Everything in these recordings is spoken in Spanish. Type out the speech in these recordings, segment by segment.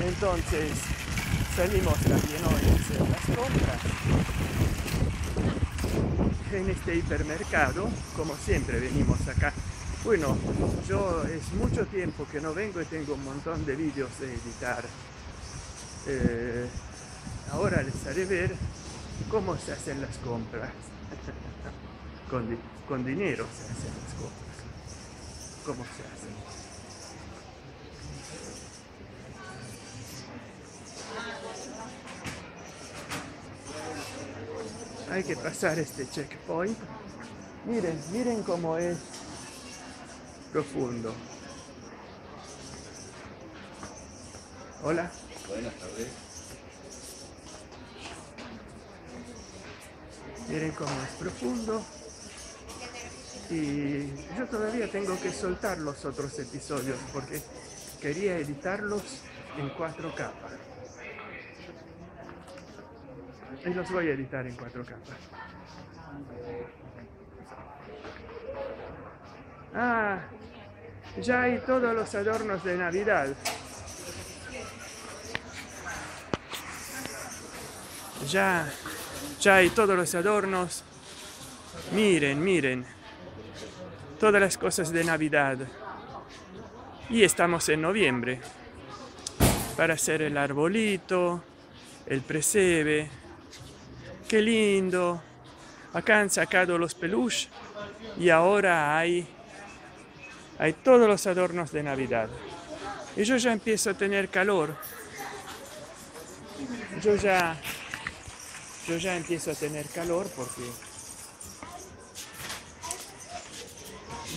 entonces salimos también hoy a hacer las compras. En este hipermercado como siempre venimos acá. Bueno yo es mucho tiempo que no vengo y tengo un montón de vídeos de editar. Eh, ahora les haré ver cómo se hacen las compras. Con dinero se hacen las compras cómo se hacen hay que pasar este checkpoint. Miren miren cómo es profundo. Hola. Buenas tardes. miren cómo es profundo y yo todavía tengo que soltar los otros episodios porque quería editarlos en 4 capas y los voy a editar en 4 capas ah ya hay todos los adornos de navidad ya ya hay todos los adornos. Miren, miren. Todas las cosas de Navidad. Y estamos en noviembre. Para hacer el arbolito, el preseve. Qué lindo. Acá han sacado los peluches y ahora hay, hay todos los adornos de Navidad. Y yo ya empiezo a tener calor. Yo ya yo ya empiezo a tener calor porque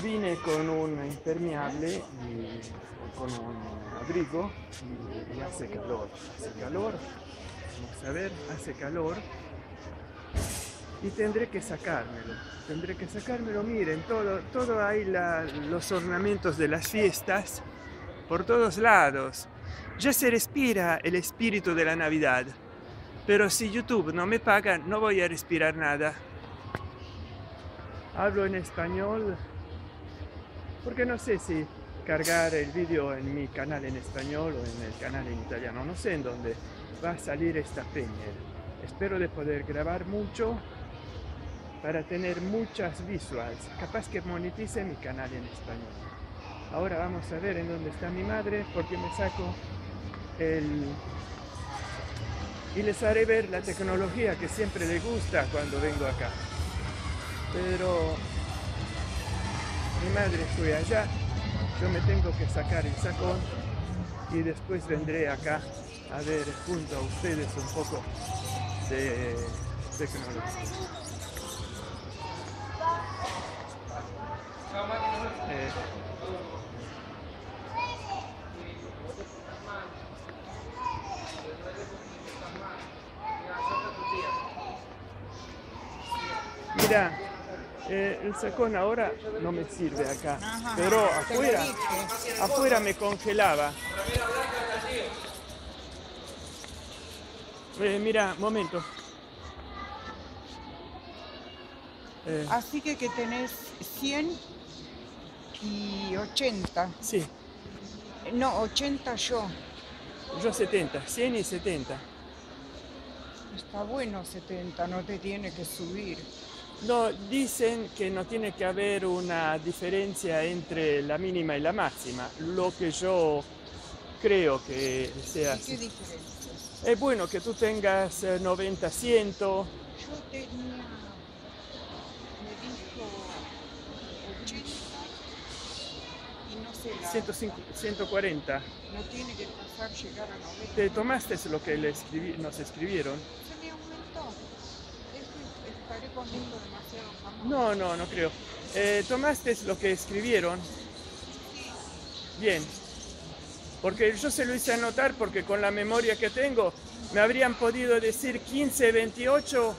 vine con un impermeable y con un abrigo y, y hace calor, hace calor, vamos a ver, hace calor. Y tendré que sacármelo, tendré que sacármelo, miren, todo, todo hay la- los ornamentos de las fiestas por todos lados, ya se respira el espíritu de la Navidad. Pero si YouTube no me paga, no voy a respirar nada. Hablo en español porque no sé si cargar el vídeo en mi canal en español o en el canal en italiano. No sé en dónde va a salir esta peña. Espero de poder grabar mucho para tener muchas visuals. Capaz que monetice mi canal en español. Ahora vamos a ver en dónde está mi madre porque me saco el y les haré ver la tecnología que siempre le gusta cuando vengo acá. Pero mi madre fue allá, yo me tengo que sacar el sacón y después vendré acá a ver junto a ustedes un poco de tecnología. Eh, Mira, eh, el sacón ahora no me sirve acá, Ajá, pero afuera, afuera me congelaba. Eh, mira, momento. Eh, Así que que tenés 100 y 80. sí, No, 80 yo. yo 70, 100 y 70. Está bueno 70, no te tiene que subir. No, dicen que no tiene que haber una diferencia entre la mínima y la máxima, lo que yo creo que sea. Es bueno que tú tengas eh, 90, 100, Yo tenía, me dijo 80 y no sé, la, 105, 140. no tiene que pasar llegar a 90. ¿Te tomaste lo que le escribí- nos escribieron? Se me aumentó. Es No, no, no creo. Eh, ¿Tomaste lo que escribieron? Bien. Porque yo se lo hice anotar porque con la memoria que tengo me habrían podido decir 15, 28.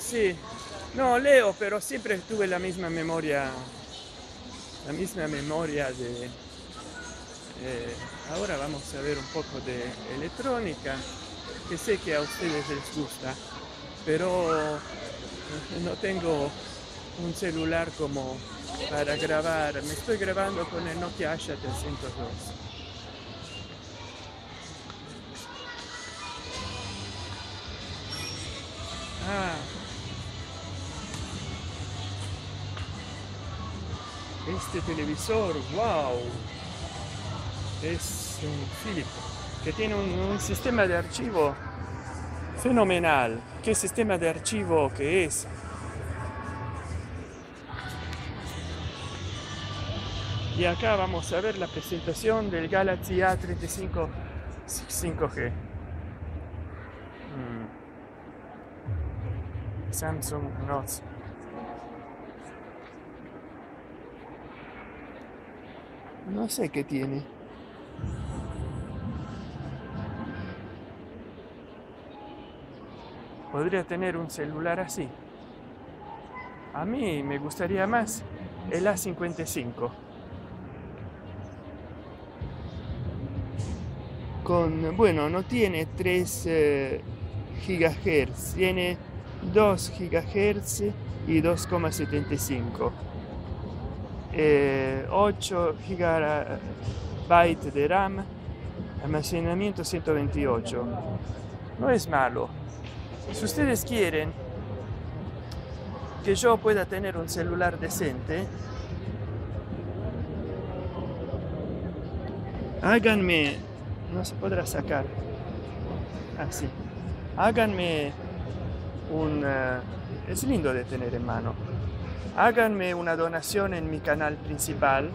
Sí. No, leo, pero siempre tuve la misma memoria. La misma memoria de... eh, ahora vamos a ver un poco de electrónica, que sé que a ustedes les gusta, pero no tengo un celular como para grabar. Me estoy grabando con el Nokia Asha 302. Ah. Este televisor, wow. Es un Philips que tiene un sistema de archivo fenomenal. ¿Qué sistema de archivo que es? Y acá vamos a ver la presentación del Galaxy A35 5G. Mm. Samsung Note. No sé qué tiene. Podría tener un celular así. A mí me gustaría más el A55. Con, bueno, no tiene 3 eh, GHz, tiene 2 GHz y 2,75. Eh, 8 GB de RAM, almacenamiento 128. No es malo. Si ustedes quieren que yo pueda tener un celular decente, háganme, no se podrá sacar, así, háganme un, eh, es lindo de tener en mano, háganme una donación en mi canal principal.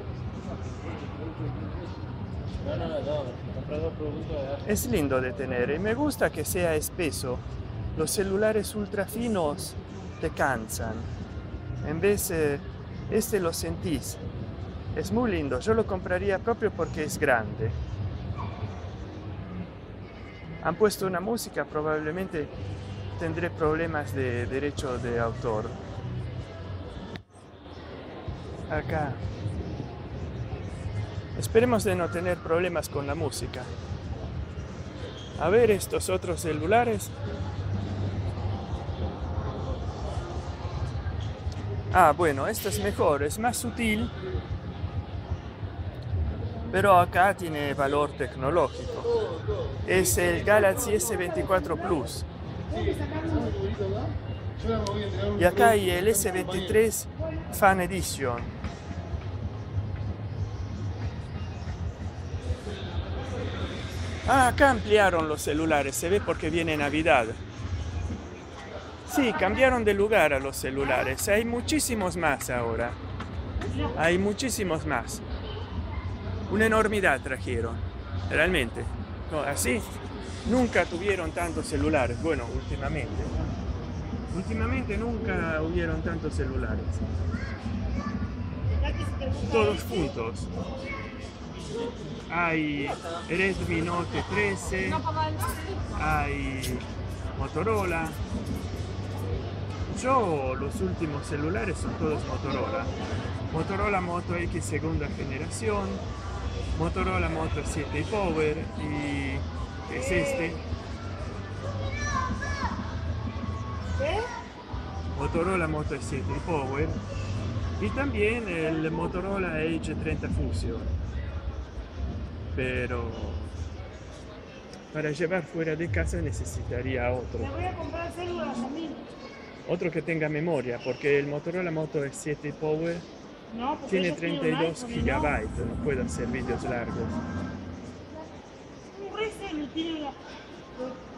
Es lindo de tener y me gusta que sea espeso. Los celulares ultra finos te cansan. En vez, eh, este lo sentís. Es muy lindo. Yo lo compraría propio porque es grande. Han puesto una música, probablemente tendré problemas de derecho de autor. Acá. Esperemos de no tener problemas con la música. A ver estos otros celulares. Ah, bueno, esto es mejor, es más sutil, pero acá tiene valor tecnológico. Es el Galaxy S24 Plus. Y acá hay el S23 Fan Edition. Ah, acá ampliaron los celulares, se ve porque viene Navidad. Sí, cambiaron de lugar a los celulares. Hay muchísimos más ahora. Hay muchísimos más. Una enormidad trajeron, realmente. No, así nunca tuvieron tantos celulares. Bueno, últimamente. Últimamente nunca hubieron tantos celulares. Todos juntos. Hay Redmi Note 13, hay Motorola. Yo los últimos celulares son todos Motorola. Motorola Moto X segunda generación, Motorola Moto 7 Power y es este. Motorola Moto 7 Power y también el Motorola Edge 30 Fusion. Pero para llevar fuera de casa necesitaría otro. Voy a comprar células a. Otro que tenga memoria, porque el Motorola Moto S7 Power No, tiene yo quiero un 32 iPhone, gigabytes, no puedo hacer vídeos largos. No.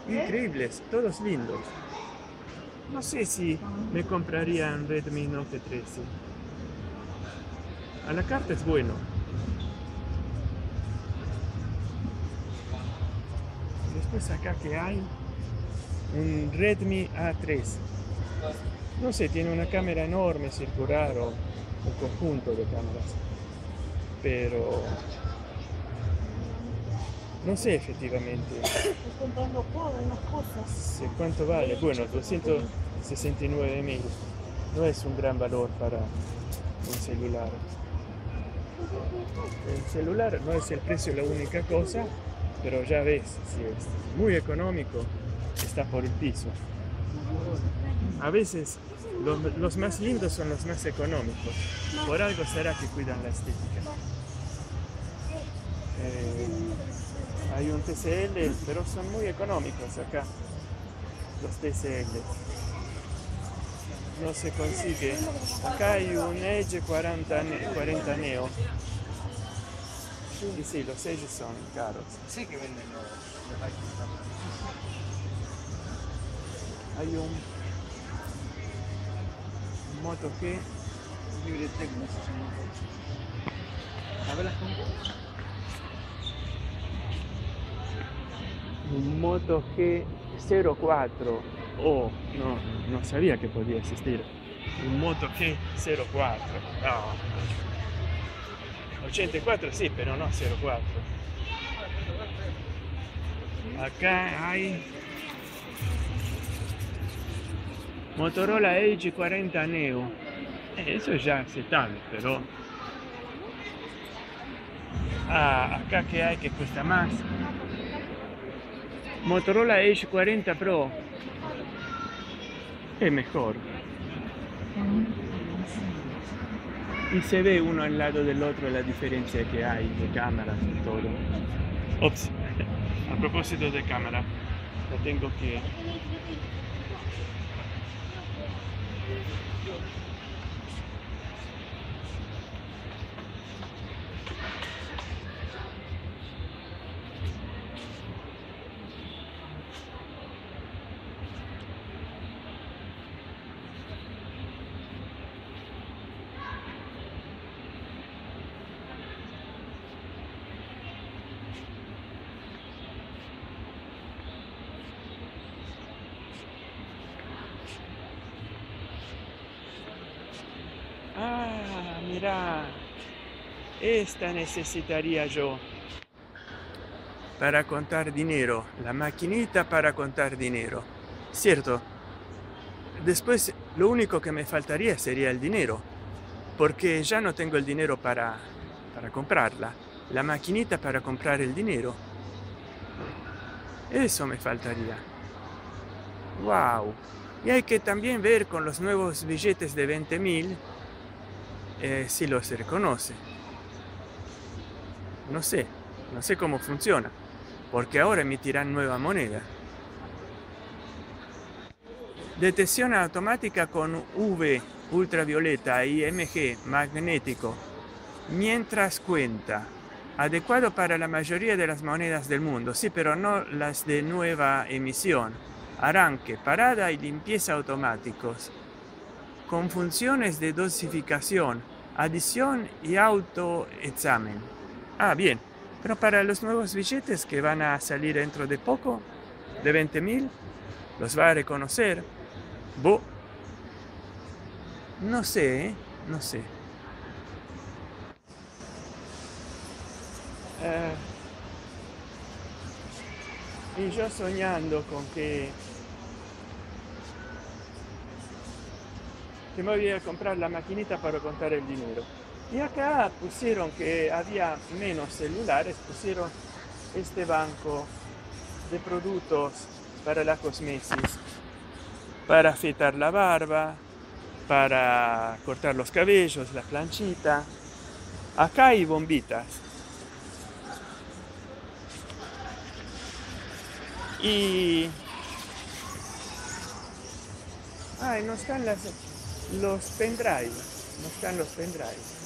¿Eh? Increíbles, todos lindos. No sé si me compraría un Redmi Note 13. A la carta es bueno. Después acá que hay un Redmi A3. No sé, tiene una cámara enorme, circular o un conjunto de cámaras. Pero no sé efectivamente comprando unas cosas. cuánto vale. Bueno, 269 mil. No es un gran valor para un celular. El celular no es el precio la única cosa, pero ya ves, si es muy económico, está por el piso. A veces Los, los más lindos son los más económicos. Por algo será que cuidan la estética. Eh, hay un TCL, pero son muy económicos acá. Los TCL. No se consigue. Acá hay un Edge 40, ne- 40 Neo. Y sí, los Edge son caros. Sí que venden los. Hay un Moto G Libre Tecno se llama. A ver las compro. un Moto G04 oh no no sabía que podía existir. Un Moto G04 no 84 sí pero no 04 acá hay Motorola Edge 40 Neo eso es ya aceptable pero ah acá que hay que cuesta más Motorola Edge 40 Pro es mejor. Y se ve uno al lado del otro la diferencia que hay de cámaras y todo. A propósito de cámara, la tengo que... Good. Esta necesitaría yo para contar dinero, la maquinita para contar dinero, ¿cierto? Después lo único que me faltaría sería el dinero, porque ya no tengo el dinero para, para comprarla, la maquinita para comprar el dinero. Eso me faltaría. ¡Wow! Y hay que también ver con los nuevos billetes de 20.000 eh, si los reconoce. No sé, no sé cómo funciona, porque ahora emitirán nueva moneda. Detección automática con UV ultravioleta y MG magnético, mientras cuenta. Adecuado para la mayoría de las monedas del mundo, sí, pero no las de nueva emisión. Arranque, parada y limpieza automáticos. Con funciones de dosificación, adición y autoexamen. Ah, bien. Pero para los nuevos billetes que van a salir dentro de poco, de 20.000, los va a reconocer. Bo. No sé, ¿eh? no sé. Eh, y yo soñando con que, que me voy a comprar la maquinita para contar el dinero. Y acá pusieron que había menos celulares, pusieron este banco de productos para la cosmesis, para afeitar la barba, para cortar los cabellos, la planchita. Acá hay bombitas. Y... Ay, no están las, los pendrive. No están los pendrive.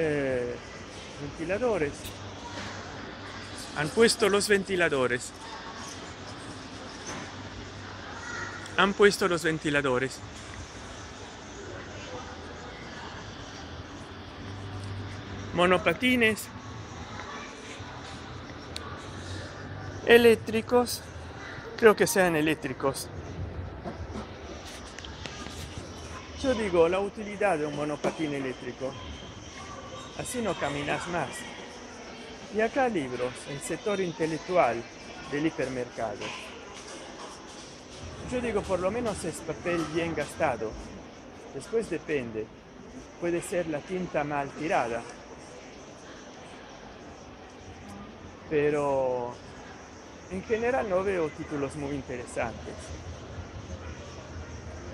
Eh, ventiladores. Han puesto los ventiladores. Han puesto los ventiladores. Monopatines. Eléctricos. Creo que sean eléctricos. Yo digo la utilidad de un monopatín eléctrico. Así no caminas más. Y acá libros, el sector intelectual del hipermercado. Yo digo, por lo menos es papel bien gastado. Después depende. Puede ser la tinta mal tirada. Pero en general no veo títulos muy interesantes.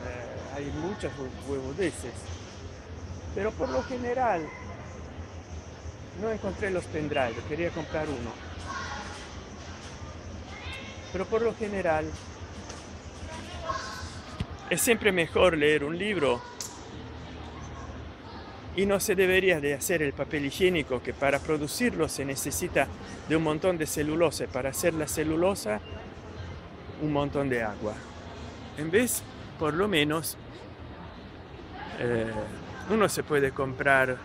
Eh, hay muchas hue- huevodeces. Pero por lo general no encontré los pendrive, quería comprar uno. Pero por lo general es siempre mejor leer un libro y no se debería de hacer el papel higiénico que para producirlo se necesita de un montón de celulosa. Para hacer la celulosa, un montón de agua. En vez, por lo menos, eh, uno se puede comprar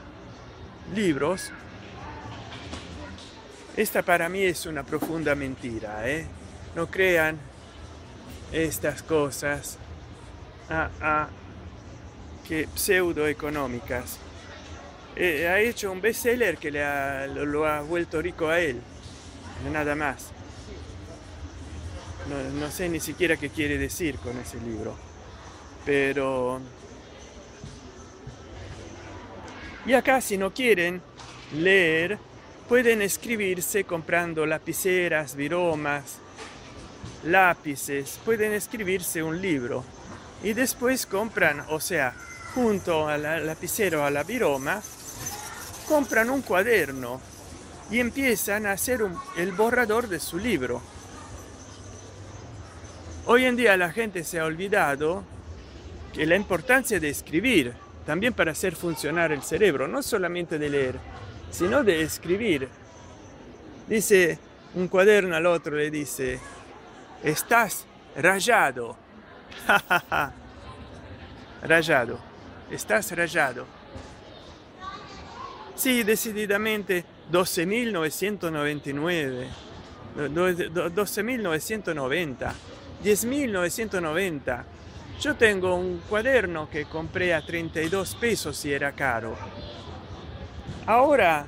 libros. Esta para mí es una profunda mentira, ¿eh? No crean estas cosas ah, ah, que. Eh, ha hecho un bestseller que le ha- lo, ha vuelto rico a él, nada más. No, no sé ni siquiera qué quiere decir con ese libro, pero... Y acá si no quieren leer, pueden escribirse comprando lapiceras, viromas, lápices, pueden escribirse un libro y después compran, o sea, junto al lapicero, a la viroma, compran un cuaderno y empiezan a hacer el borrador de su libro. Hoy en día la gente se ha olvidado que la importancia de escribir, también para hacer funcionar el cerebro, no solamente de leer, sino de escribir. Dice un cuaderno al otro, le dice, estás rayado. rayado. Estás rayado. Sí, decididamente 12.999. do- do- do- 12.990. 10.990. Yo tengo un cuaderno que compré a 32 pesos y era caro. Ahora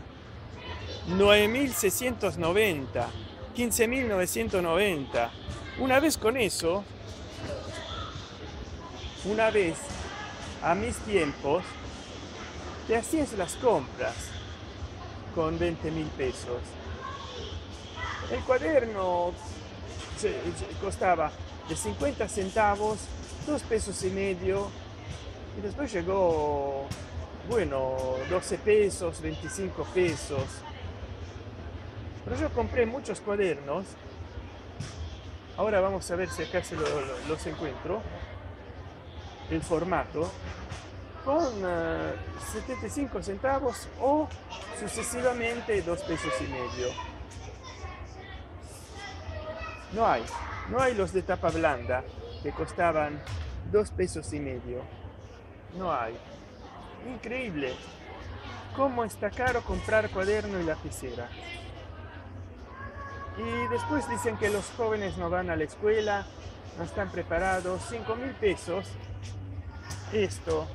9.690. 15.990. Una vez con eso, una vez a mis tiempos, te hacías las compras con 20 mil pesos. El cuaderno costaba de 50 centavos, 2 pesos y medio, y después llegó, bueno, 12 pesos, 25 pesos. Pero yo compré muchos cuadernos. Ahora vamos a ver si acá se lo- lo- los encuentro. El formato con eh, 75 centavos o sucesivamente 2 pesos y medio. No hay, no hay los de tapa blanda que costaban 2 pesos y medio. No hay. Increíble. ¿Cómo está caro comprar cuaderno y lapicera? Y después dicen que los jóvenes no van a la escuela, no están preparados. 5 mil pesos. Esto,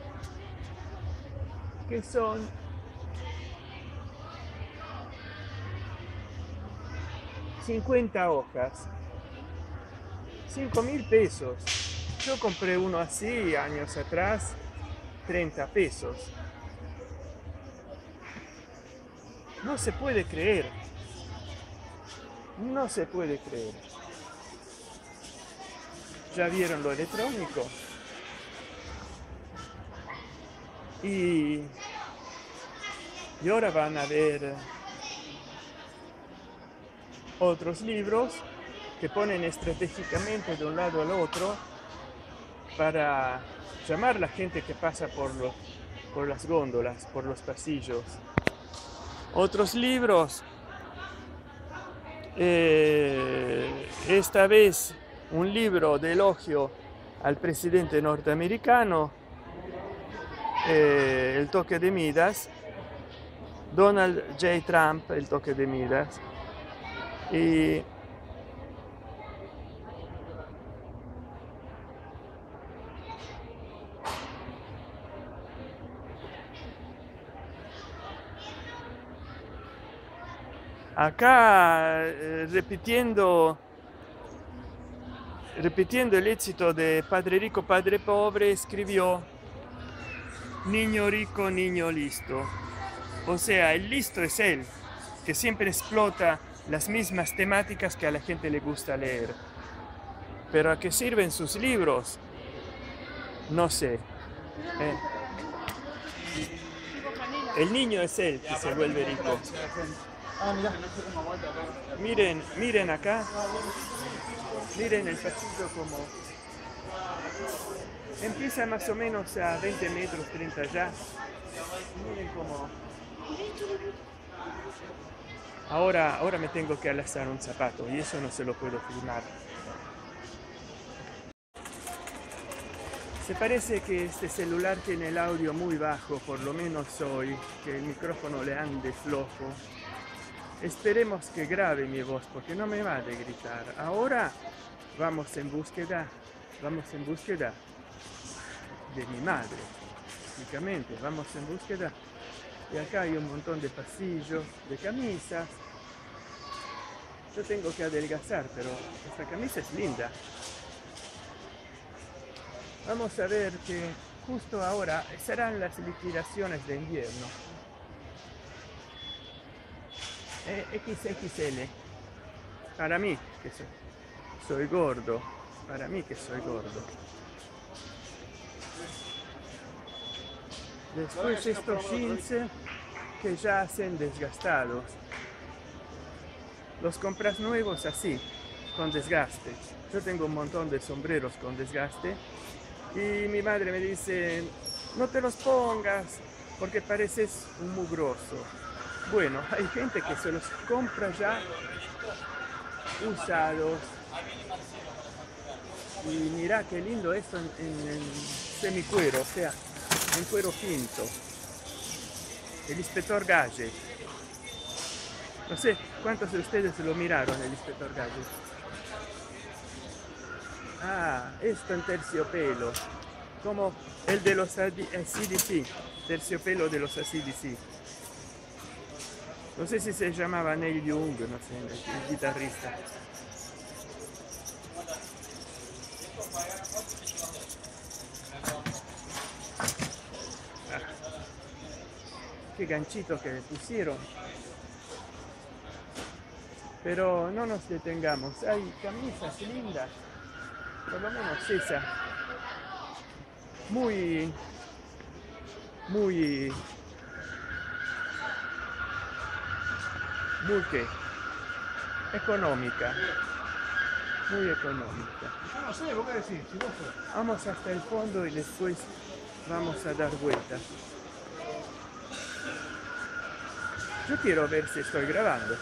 que son ...50 hojas... ...5 mil pesos... ...yo compré uno así años atrás... ...30 pesos... ...no se puede creer... ...no se puede creer... ¿Ya vieron lo electrónico? Y, y ahora van a ver otros libros que ponen estratégicamente de un lado al otro para llamar a la gente que pasa por, los, por las góndolas, por los pasillos. Otros libros, eh, esta vez un libro de elogio al presidente norteamericano, eh, El toque de Midas, Donald J. Trump, El toque de Midas, acá eh, repitiendo repitiendo el éxito de Padre Rico, Padre Pobre, escribió Niño rico, niño listo. O sea, el listo es él, que siempre explota las mismas temáticas que a la gente le gusta leer. Pero a qué sirven sus libros, no sé. Eh, El niño es él que se vuelve rico. Ah. Miren, miren acá. Miren el pasillo como... Empieza más o menos a 20 metros, 30 ya. Miren cómo... Ahora, ahora me tengo que alazar un zapato y eso no se lo puedo filmar. Se parece que este celular tiene el audio muy bajo, por lo menos hoy, que el micrófono le ande flojo. Esperemos que grabe mi voz, porque no me va de gritar. Ahora vamos en búsqueda, vamos en búsqueda de mi madre, únicamente, vamos en búsqueda. Y acá hay un montón de pasillos, de camisas. Yo tengo que adelgazar, pero esta camisa es linda. Vamos a ver que justo ahora serán las liquidaciones de invierno. XXL. Para mí, que soy, soy gordo. Para mí que soy gordo. Después estos jeans que ya hacen desgastados. Los compras nuevos así, con desgaste. Yo tengo un montón de sombreros con desgaste y mi madre me dice, no te los pongas porque pareces un mugroso. Bueno, hay gente que se los compra ya usados. Y mira qué lindo esto en, semicuero, o sea, en cuero finto. El inspector Gadget. No sé cuántos de ustedes lo miraron, el inspector Gadget. Ah, esto en terciopelo. Como el de los AD- eh, CDC. Terciopelo de los CDC. No sé si se llamaba Neil Young, no sé, el, guitarrista. Ah, qué ganchito que le pusieron. Pero no nos detengamos. Hay camisas lindas. Por lo menos esa. Muy. Muy. Muy qué? Económica. Muy económica. Yo no sé, vos qué decís, si vos sos. Vamos hasta el fondo y después vamos a dar vueltas. Yo quiero ver si estoy grabando.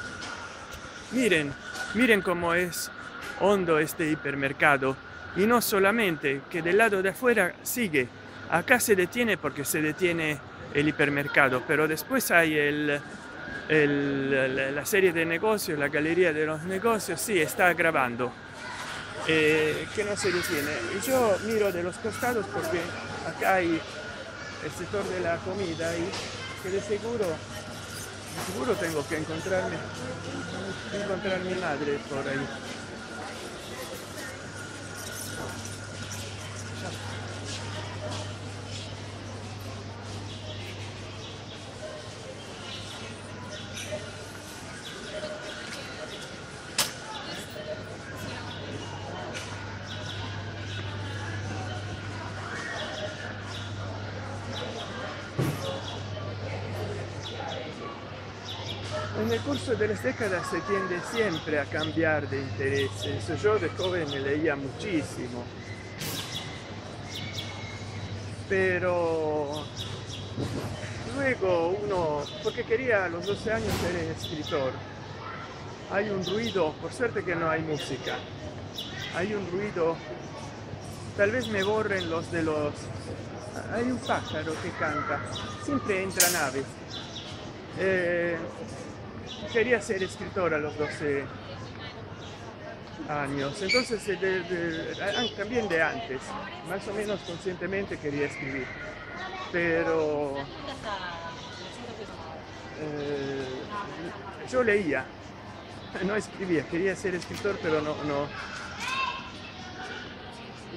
Miren, miren cómo es hondo este hipermercado. Y no solamente que del lado de afuera sigue. Acá se detiene porque se detiene el hipermercado, pero después hay el, la- la serie de negocios, la galería de los negocios, sí, está grabando eh, que no se detiene. Yo miro de los costados porque acá hay el sector de la comida y que de seguro, de seguro tengo que encontrarme, encontrar mi madre por ahí. En el curso de las décadas se tiende siempre a cambiar de intereses. Yo de joven leía muchísimo, pero luego uno, porque quería a los 12 años ser escritor, hay un ruido, por suerte que no hay música, hay un ruido, tal vez me borren los de los... Hay un pájaro que canta, siempre entran aves. Eh, quería ser escritor a los 12 años, entonces eh, de- ah, también de antes, más o menos conscientemente quería escribir, pero eh, yo leía, no escribía, quería ser escritor, pero no, no,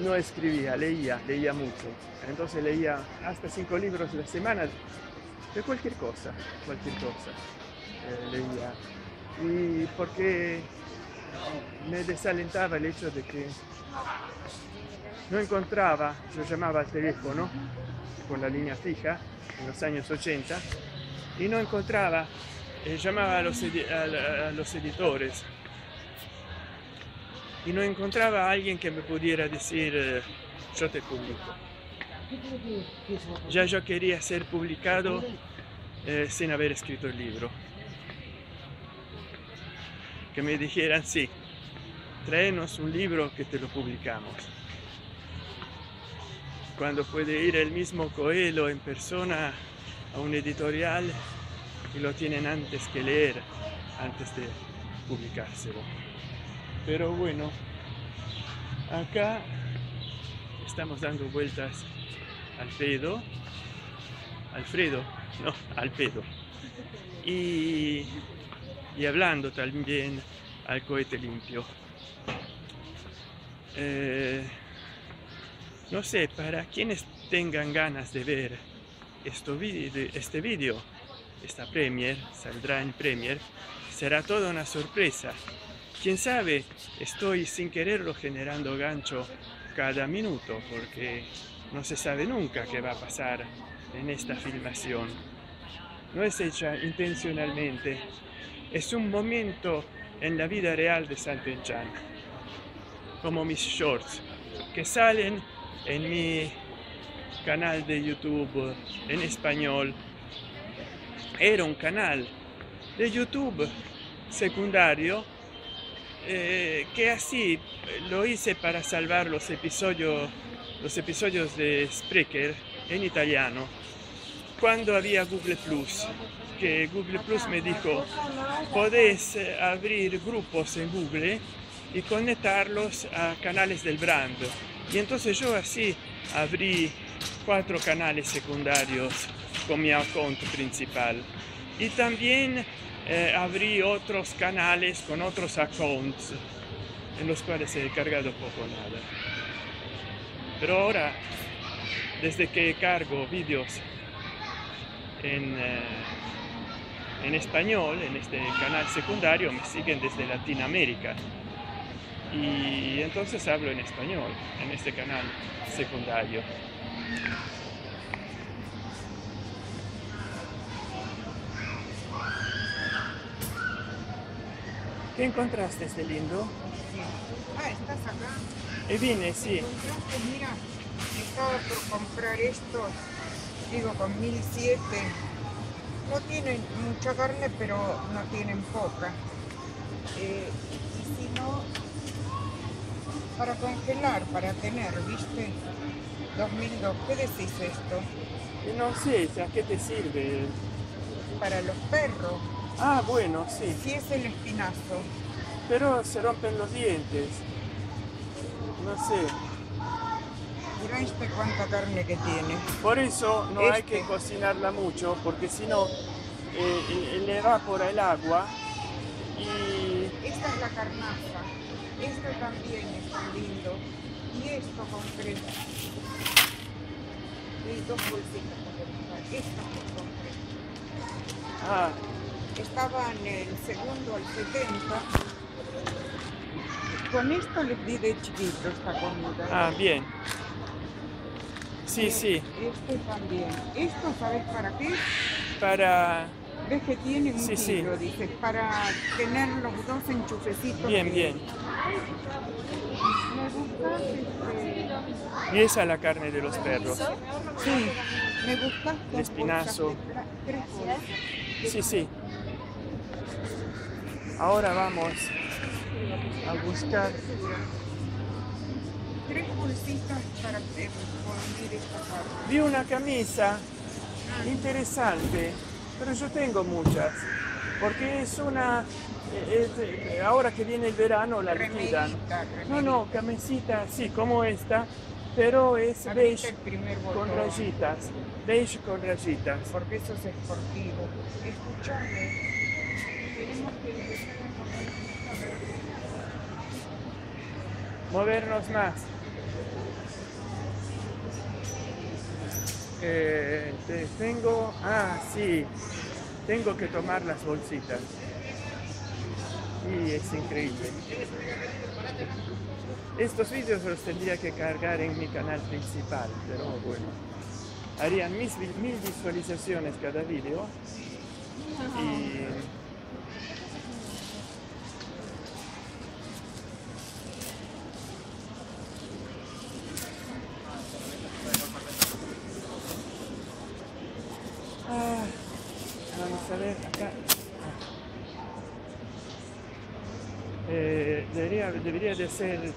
no escribía, leía, leía mucho. Entonces leía hasta cinco libros a la semana de cualquier cosa, cualquier cosa. Eh, leía y porque me desalentaba el hecho de que no encontraba, yo llamaba al teléfono con la línea fija en los años 80 y no encontraba, eh, llamaba a los, a a los editores y no encontraba a alguien que me pudiera decir eh, yo te publico. Ya yo quería ser publicado eh, sin haber escrito el libro. Que me dijeran, sí, tráenos un libro que te lo publicamos. Cuando puede ir el mismo Coelho en persona a un editorial y lo tienen antes que leer, antes de publicárselo. Pero bueno, acá estamos dando vueltas al pedo, Alfredo, no, al pedo. Y, y hablando también al cohete limpio. Eh, no sé, para quienes tengan ganas de ver esto vi- de- este vídeo, esta Premier, saldrá en Premier, será toda una sorpresa. Quién sabe, estoy sin quererlo generando gancho cada minuto porque no se sabe nunca qué va a pasar en esta filmación. No es hecha intencionalmente, es un momento en la vida real de Sant'Enchan, como mis shorts, que salen en mi canal de YouTube en español. Era un canal de YouTube secundario eh, que así lo hice para salvar los episodios, los episodios de Spreaker en italiano cuando había Google Plus, que Google Plus me dijo, podés eh, abrir grupos en Google y conectarlos a canales del brand. Y entonces yo así abrí cuatro canales secundarios con mi account principal. Y también eh, abrí otros canales con otros accounts en los cuales he cargado poco nada. Pero ahora, desde que cargo vídeos en, eh, en español, en este canal secundario, me siguen desde Latinoamérica. Y entonces hablo en español en este canal secundario. ¿Qué encontraste este lindo? Ah, ¿estás acá? Y vine, sí. Entonces, mira, estaba por comprar estos, digo, con 1007. No tienen mucha carne, pero no tienen poca. Eh, y si no, para congelar, para tener, ¿viste? 2002, ¿qué decís esto? Y no sé, ¿a qué te sirve? Para los perros, Ah, bueno, sí. si es el espinazo. Pero se rompen los dientes. No sé. Mira este cuánta carne que tiene. Por eso no hay Este. que cocinarla mucho, porque si no eh, le evapora el agua y Esta es la carnaza. Este también es tan lindo. Y esto compré. Y dos bolsitas. Esto ah, Estaba en el segundo al 70. Con esto les di de chiquito esta comida. ah, bien. Sí, sí, Este también. Esto, ¿sabes para qué? para... Ves que tiene un Sí, sí. dices, para tener los dos enchufecitos. Bien, bien. Me gusta este, Y esa es la carne de los perros. Sí, me gusta. El espinazo. Sí, sí. Ahora vamos a buscar... Tres bolsitas para eh, esta carne. Vi una camisa interesante, pero yo tengo muchas, porque es una... eh, es, eh, ahora que viene el verano la liquidan. No, no, camisita así como esta, pero es beige con rayitas. Beige con rayitas. Porque eso es esportivo. Escuchame, tenemos que empezar a Movernos más. Eh, te- tengo, ah, sí, tengo que tomar las bolsitas. y es increíble. Estos vídeos los tendría que cargar en mi canal principal, pero bueno, harían mis mil visualizaciones cada vídeo y Ah, vamos a ver acá. Eh, debería, debería de ser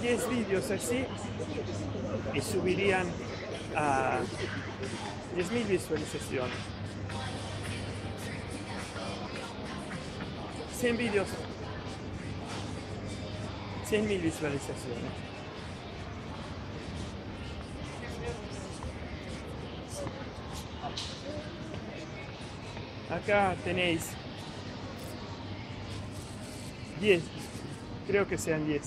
10 vídeos así y subirían a 10.000 visualizaciones. 100 vídeos, 100.000 visualizaciones. Acá tenéis 10, creo que sean 10.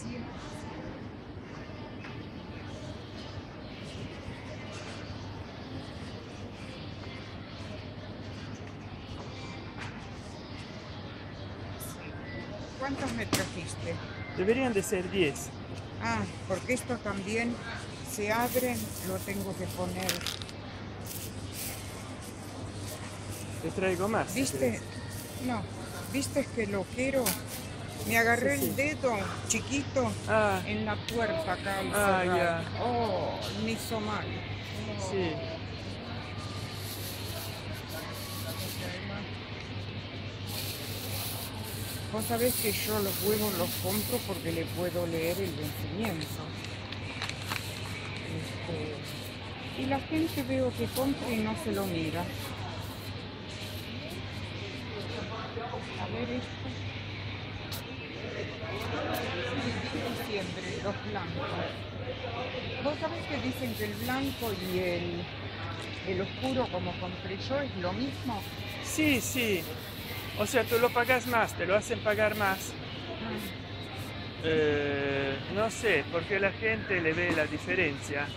¿Cuántos me trajiste? Deberían de ser 10. Ah, porque esto también se abren, lo tengo que poner. Te traigo más. ¿Viste? No, ¿viste que lo quiero? Me agarré Sí, sí. el dedo chiquito Ah, en la puerta acá. Ah, ya. Oh, me hizo mal. Oh. sí. Vos sabés que yo los huevos los compro porque le puedo leer el vencimiento. Este, y la gente veo que compra y no se lo mira. A ver esto. Dicen que el blanco y el, el oscuro como compré yo es lo mismo. Sí, sí. O sea, tú lo pagas más, te lo hacen pagar más. Eh, no sé, porque la gente le ve la diferencia.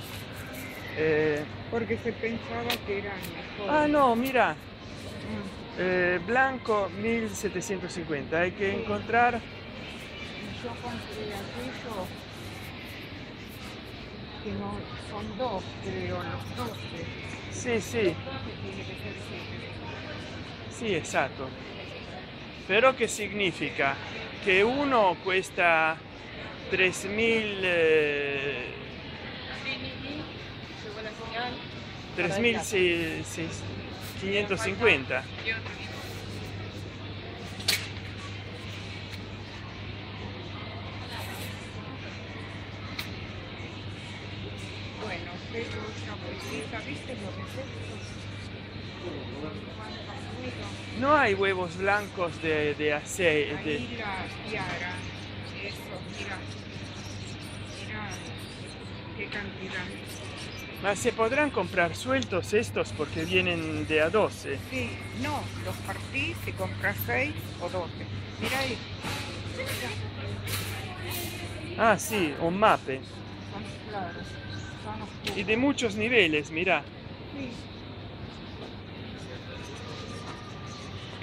Eh, Porque se pensaba que eran mejores. ah, no, mira, Mm. eh, blanco 1750. Hay que encontrar. Yo compré aquello que no son dos, creo, los doce. Sí, sí, Tiene que ser siete. sí, exacto. Pero ¿qué significa? Que uno cuesta 3.000... eh, 3.550. pero una bolsita, ¿viste lo que es esto? No hay huevos blancos de, de aceite. Ahí la tiara, eso, mira. Mira qué cantidad. Mas se podrán comprar sueltos estos porque vienen de a 12. Sí, no, los partís y compras seis o doce. Mira ahí. Ah, sí, un mape. Y de muchos niveles, mira. Sí.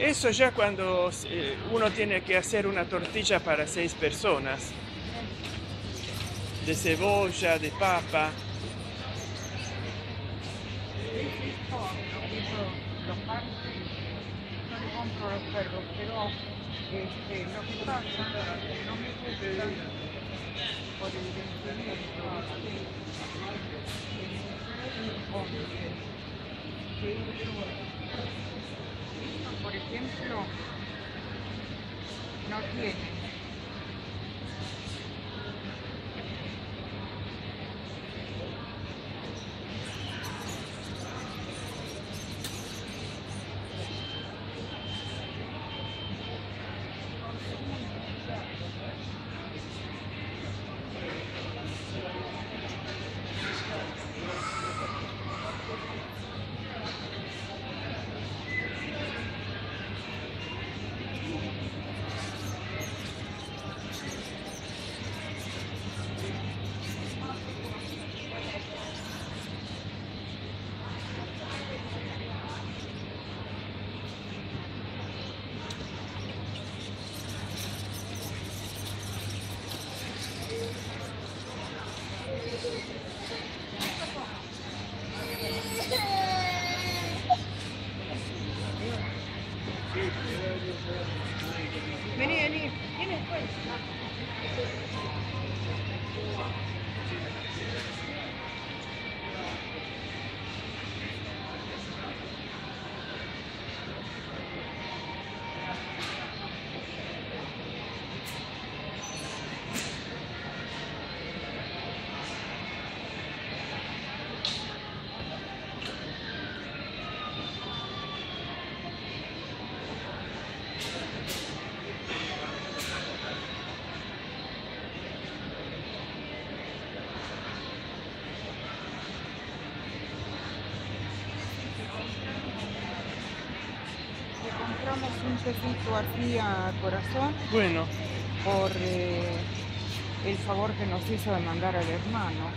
Eso ya cuando eh, uno tiene que hacer una tortilla para seis personas. De cebolla, de papa. No me vencimiento así, que eso, esto, por ejemplo, no tiene. Tecito así a corazón Bueno, por eh, el favor que nos hizo de mandar al hermano.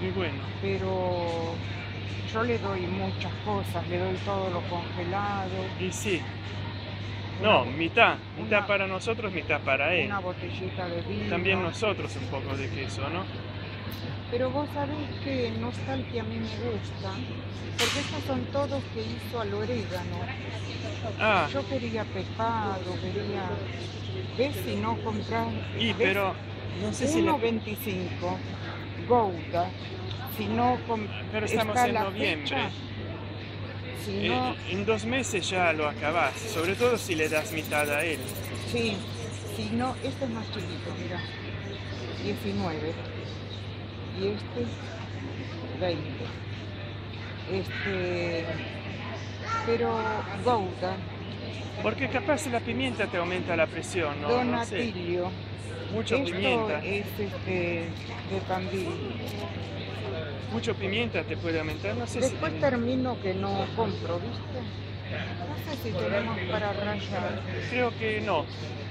muy bueno. Pero yo le doy muchas cosas, le doy todo lo congelado, Y sí. No, mitad. Mitad una- para nosotros, mitad para él. una botellita de vino. También nosotros un poco de queso, ¿no? Pero vos sabés que no que a mí me gusta, porque estos son todos que hizo al orégano. Ah, Yo quería pescado, quería... ¿Ves si no comprar? y pero no sé si... le- 1.25, Gouda. Si no Pero estamos en noviembre. fecha, si Eh, no, en dos meses ya lo acabás, sobre todo si le das mitad a él. sí, si no, este es más chiquito, mira, 19. Y este, 20. Este, pero Gouda, Porque capaz la pimienta te aumenta la presión, ¿no? No sé. Donatilio. Mucho Esto pimienta. es este, de Candil. Mucho pimienta te puede aumentar, no sé Después si... termino que no compro, ¿viste? No sé si tenemos para rayar. Creo que no.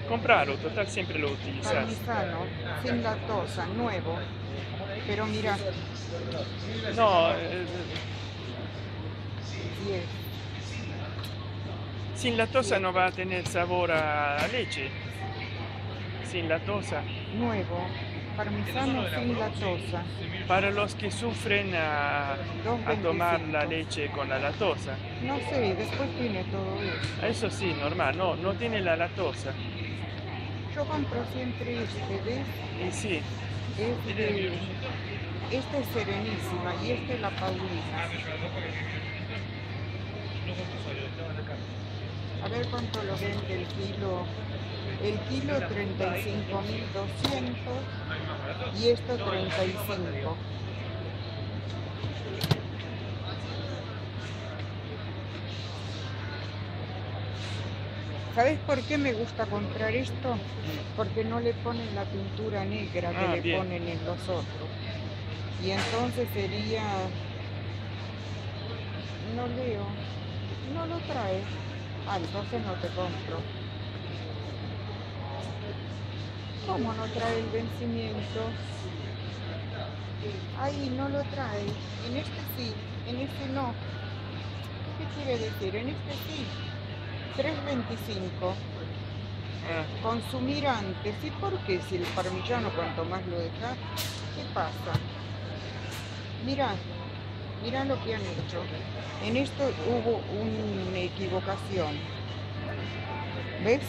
Comprarlo, total siempre lo utilizas. Parmesano, sin lactosa, nuevo. Pero mira, No, eh, 10. Sin lactosa no va a tener sabor a leche. Sin lactosa. Nuevo. Parmesano sin lactosa. Para los que sufren a, a tomar la 2.25. leche con la lactosa. No sé, después tiene todo eso. Eso sí, normal, no, no tiene la lactosa. Yo compro siempre este, ¿ves? Y sí, Es de... Esta es Serenísima y esta es la Paulina. A ver cuánto lo vende el kilo. El kilo 35.200 y esto 35. ¿Sabes por qué me gusta comprar esto? Porque no le ponen la pintura negra que Ah, le bien. ponen en los otros. Y entonces sería... No leo. No lo trae. Ah, entonces no te compro. ¿Cómo no trae el vencimiento? Ahí no lo trae. En este sí, en este no. ¿Qué quiere decir? En este sí. 3.25. ah, Consumir antes. ¿Y por qué? Si el parmigiano cuanto más lo dejas, ¿qué pasa? Mira, mira lo que han hecho. En esto hubo una equivocación. ¿Ves?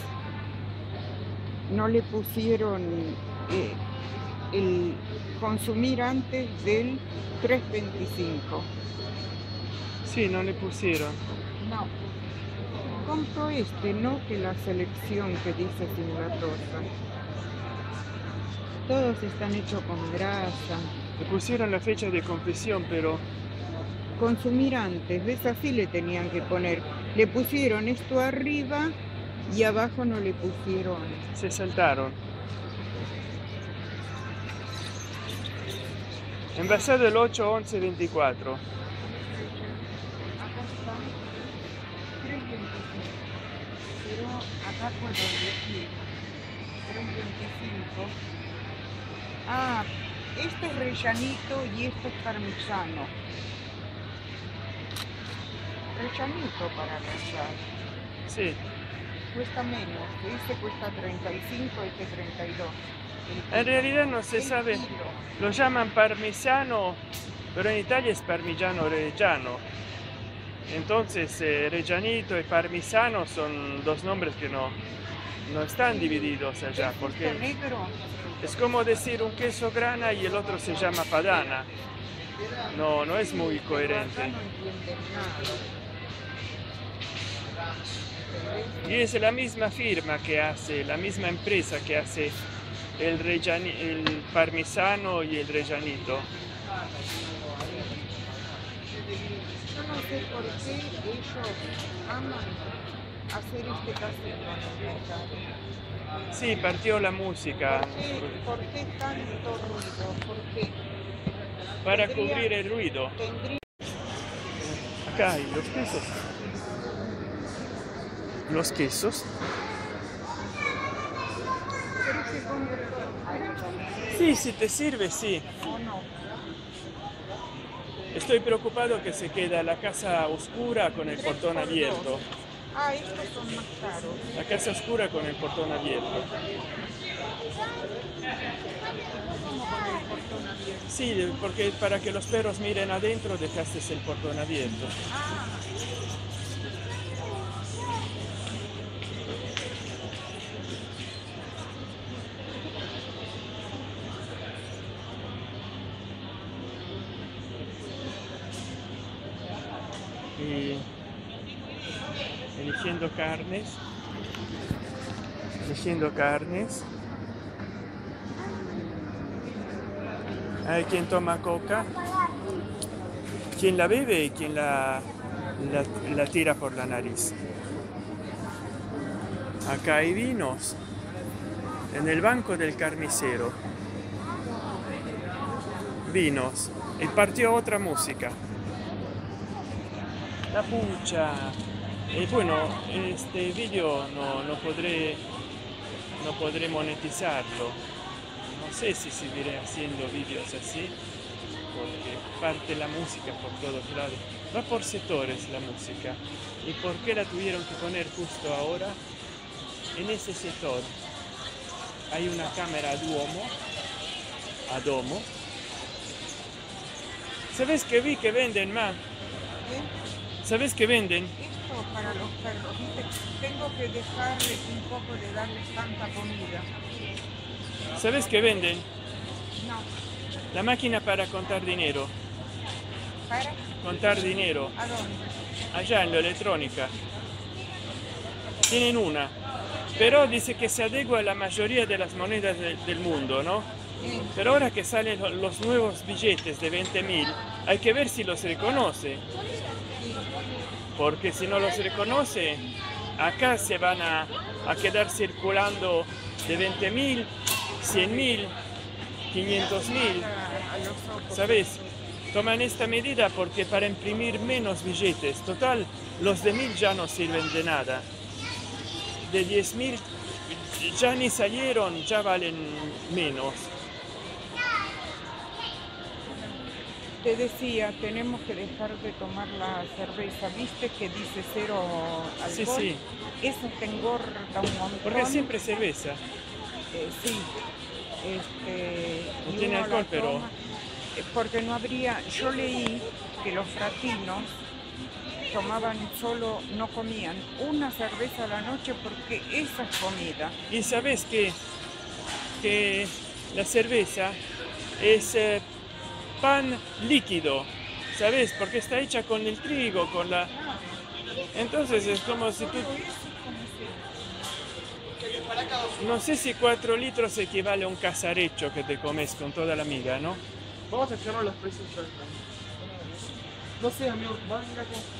No le pusieron eh, el consumir antes del 3.25. sí, no le pusieron. No. Compro este, no que la selección que dice sin lactosa. Todos están hechos con grasa. Le pusieron la fecha de confesión, pero Consumir antes, ¿ves? Así le tenían que poner. Le pusieron esto arriba y abajo no le pusieron. se saltaron. Envasado el 8, 11, 24. Acá está. 3.25. Pero acá puedo elegir. 3.25. Ah, este es rellanito y este es parmesano. Para rallar. Sí, Cuesta menos. Este cuesta 35, este 32. El en realidad no se sabe. kilo. Lo llaman parmesano, pero en Italia es parmigiano reggiano. Entonces, eh, reggianito y parmesano son dos nombres que no, no están divididos allá, ¿Ves esto porque es como decir un queso grana y el otro se llama padana. No, no es muy coherente. Y es la misma firma que hace, la misma empresa que hace el, reggiani- el parmesano y el reggianito. Yo no sé por qué ellos aman hacer este mercado. Sí, partió la música ¿Por qué, por qué tanto ruido? ¿Por qué? para Tendría- cubrir el ruido. Tendría Acá hay los quesos. Los quesos. Sí, si te sirve, sí. ¿O no? Estoy preocupado que se queda la casa oscura con el portón abierto. Ah, estos son más caros. La casa oscura con el portón abierto. Como con el portón abierto. Sí, porque para que los perros miren adentro dejaste el portón abierto. Ah, carnes, eligiendo carnes. Hay quien toma coca, quien la bebe y quien la, la, la tira por la nariz. Acá hay vinos en el banco del carnicero. Vinos. Y partió otra música. La pucha. Y bueno, este vídeo no, no podré no podré monetizarlo. No sé si seguiré haciendo vídeos así, porque parte la música por todos lados. Va por sectores la música. ¿Y por qué la tuvieron que poner justo ahora? En ese sector hay una cámara Duomo, a domo. ¿Sabes que vi que venden, ma? ¿eh? ¿Sabes que venden? Para los perros. Tengo que dejarle un poco de darles tanta comida. ¿Sabes que venden? No, La máquina para contar dinero. para. Contar dinero. ¿A dónde? Allá en la electrónica. Tienen una. Pero dice que se adegua a la mayoría de las monedas de- del mundo, ¿no? Eh, Pero ahora que salen lo- los nuevos billetes de 20.000, hay que ver si los reconoce. Porque si no los reconoce, acá se van a, a quedar circulando de 20.000, 100.000, 500.000. a, a los ojos. ¿Sabes? Toman esta medida porque para imprimir menos billetes, total, los de 1000 ya no sirven de nada. De 10.000 ya ni salieron, ya valen menos. Te decía, tenemos que dejar de tomar la cerveza. ¿Viste que dice cero alcohol? Sí, sí, Eso te engorda un montón. porque siempre cerveza. Eh, sí. Este, No tiene alcohol, pero- eh, Porque no habría... Yo leí que los fratinos tomaban solo, no comían una cerveza a la noche porque esa es comida. Y sabes que, que la cerveza es eh, pan líquido, ¿sabes? Porque está hecha con el trigo, con la... Entonces es como si tú... No sé si 4 litros equivale a un casarecho que te comes con toda la miga, ¿no? Vamos a checar los precios. No sé, amigo. Va a.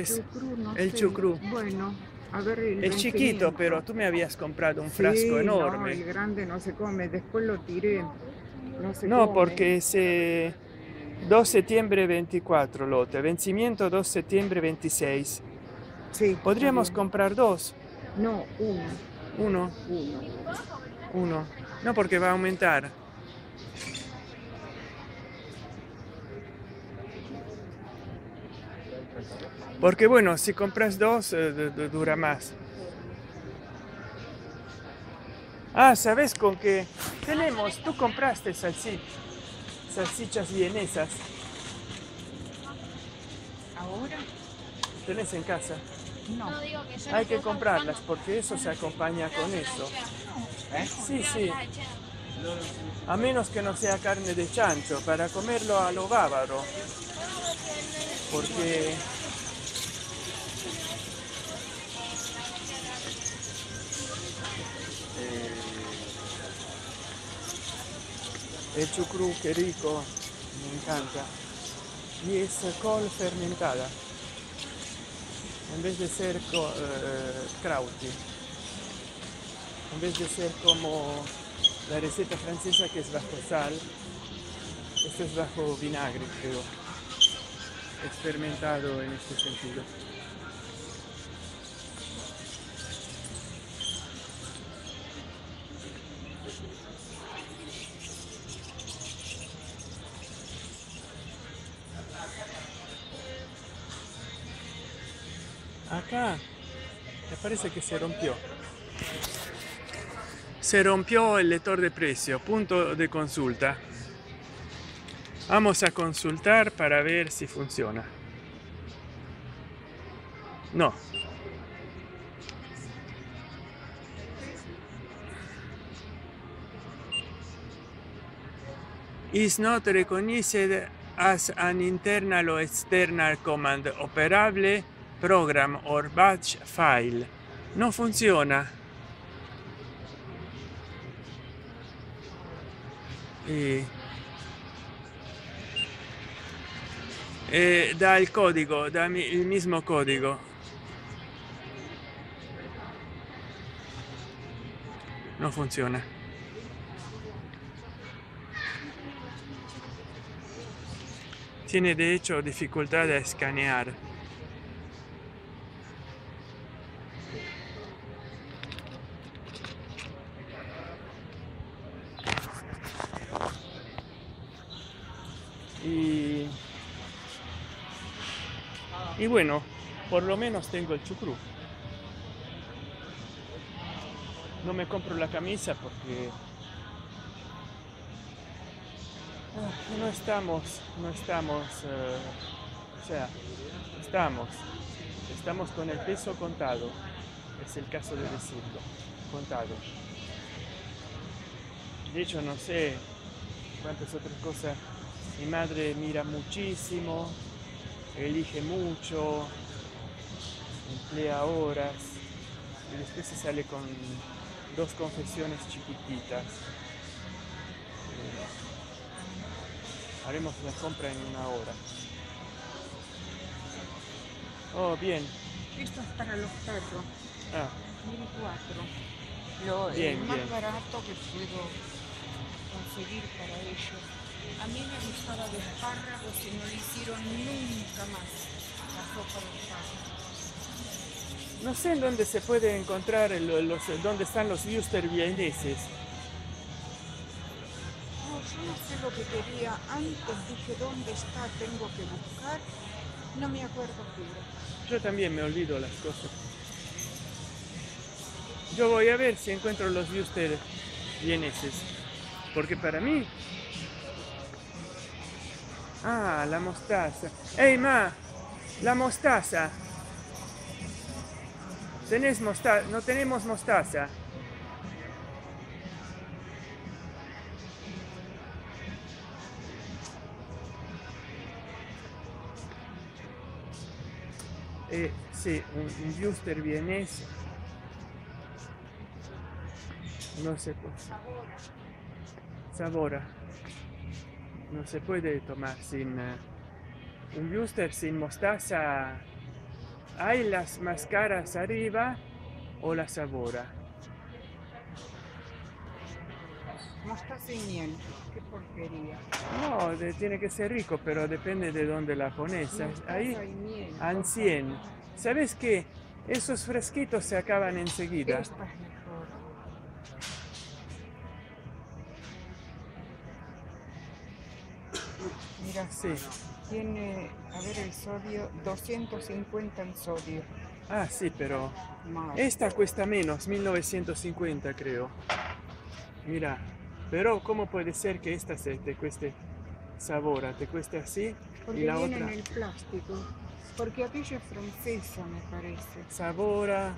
¿Ves? chucrú, no El sé. chucrú. Bueno, a ver el Es chiquito, pero tú me habías comprado un Sí, frasco No, enorme. el grande no se come, después lo tiré. No se No, come. porque es eh, 2 septiembre 24 lote, vencimiento 2 septiembre 26. Sí, Podríamos comprar dos, No, uno, uno, uno. uno. No, porque va a aumentar. Porque bueno, si compras dos, eh, du- du- dura más. Ah, ¿sabes con qué? Tenemos, tú compraste salsi- salsichas vienesas. Ahora, Tenés en casa. No. Hay que comprarlas porque eso se acompaña con eso. ¿Eh? Sí, sí. A menos que no sea carne de chancho, para comerlo a lo bávaro. Porque eh, el chucrú, qué rico, me encanta. Y es col fermentada, en vez de ser co- eh, en vez de ser como la receta francesa que es bajo sal, esto es bajo vinagre, creo. Es fermentado en este sentido. Acá me parece que se rompió. Se rompió el lector de precio, punto de consulta. Vamos a consultar para ver si funciona. No. Is not recognized as an internal or external command operable program or batch file. No funciona. Y eh, da il codigo, da mi- il mismo codigo. No funciona. Tiene de hecho dificultad a escanear. Y, y bueno, por lo menos tengo el chucrú. No me compro la camisa porque ah, no estamos, no estamos, eh, o sea, estamos, estamos con el peso contado, es el caso de decirlo, contado. De hecho, no sé cuántas otras cosas. Mi madre mira muchísimo, elige mucho, emplea horas y después se sale con dos confesiones chiquititas. Eh, haremos la compra en una hora. Oh, bien. Esto es para los perros, Ah, 1004. Lo Bien, el más bien. barato que puedo conseguir para ellos. A mí me gustaba de espárragos y no le hicieron nunca más la sopa de espárragos. no sé en dónde se puede encontrar el- los, dónde están los Wuster vieneses. No, yo no sé lo que quería antes, dije dónde está, tengo que buscar. No me acuerdo era. Yo también me olvido las cosas. Yo voy a ver si encuentro los Wuster vieneses. Porque para mí... Ah, la mostaza. ¡Ey, ma! La mostaza. ¿Tenés mostaza? No tenemos mostaza. Eh, sí, un, Wuster vienés. No se puede. Sabora. No se puede tomar sin. eh, un Wuster sin mostaza. Hay las más caras arriba o la sabora. Mostaza y miel, qué porquería. No, de- tiene que ser rico, pero depende de dónde la pones. Mostaza Ahí, y miel. por en 100. ¿Sabes qué? Esos fresquitos se acaban enseguida. Esta es mejor. Mira, Sí. tiene, a ver el sodio, 250 en sodio. Ah, sí, pero Más. esta cuesta menos, 1950 creo. Mira, pero ¿cómo puede ser que esta se te cueste sabora? ¿Te cueste así? Porque y la viene otra. en el plástico. Porque aquella es francesa, me parece. Sabora.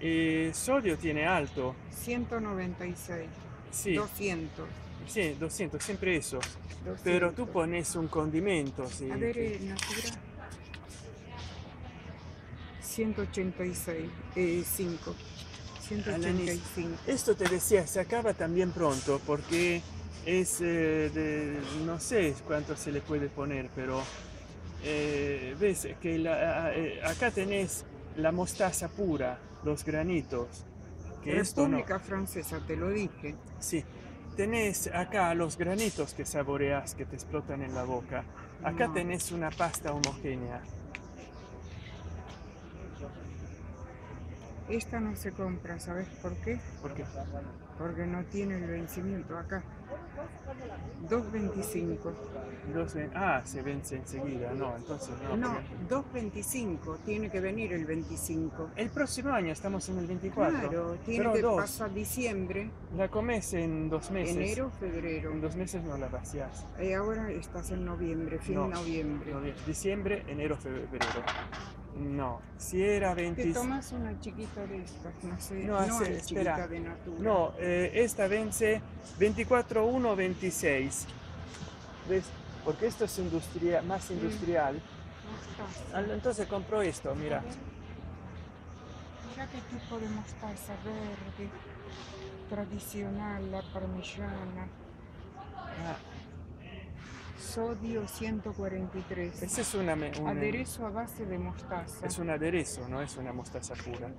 eh, sodio tiene alto. 196. Sí, 200. Sí, 200, siempre eso. 200. Pero tú pones un condimento, sí. A ver, eh, Natura. 186. Eh, 5. 185. Esto te decía, se acaba también pronto porque es eh, de, no sé cuánto se le puede poner, pero eh, ves que la- eh, acá tenés la mostaza pura, los granitos. Que esto no. República Francesa, te lo dije. Sí, tenés acá los granitos que saboreas, que te explotan en la boca. Acá No. tenés una pasta homogénea. Esta no se compra, ¿sabes por qué? Porque Porque no tiene el vencimiento acá. 2.25. dos ven- ah, se vence enseguida, no, entonces no. No, porque- 2.25. Tiene que venir el 25. El próximo año estamos en el 24. Claro, tiene que dos. pasar diciembre, La comes en dos meses. enero, febrero. En dos meses no la vaciás. Y ahora estás en noviembre, fin No, de noviembre. Novie- Diciembre, enero, febrero. No, si era Te 20... tomas una chiquita de estas, no sé, No, no, hace- es espera. de natura. No, eh, esta vence 24-1-26. ¿Ves? Porque esto es industria, más Mm. industrial. Mostaza. Al- Entonces compro esto, mira. Mira qué tipo de mostaza verde, tradicional, la parmesana. Ah, Sodio 143. ese es una, me- un, Aderezo a base de mostaza. es un aderezo, no es una mostaza pura.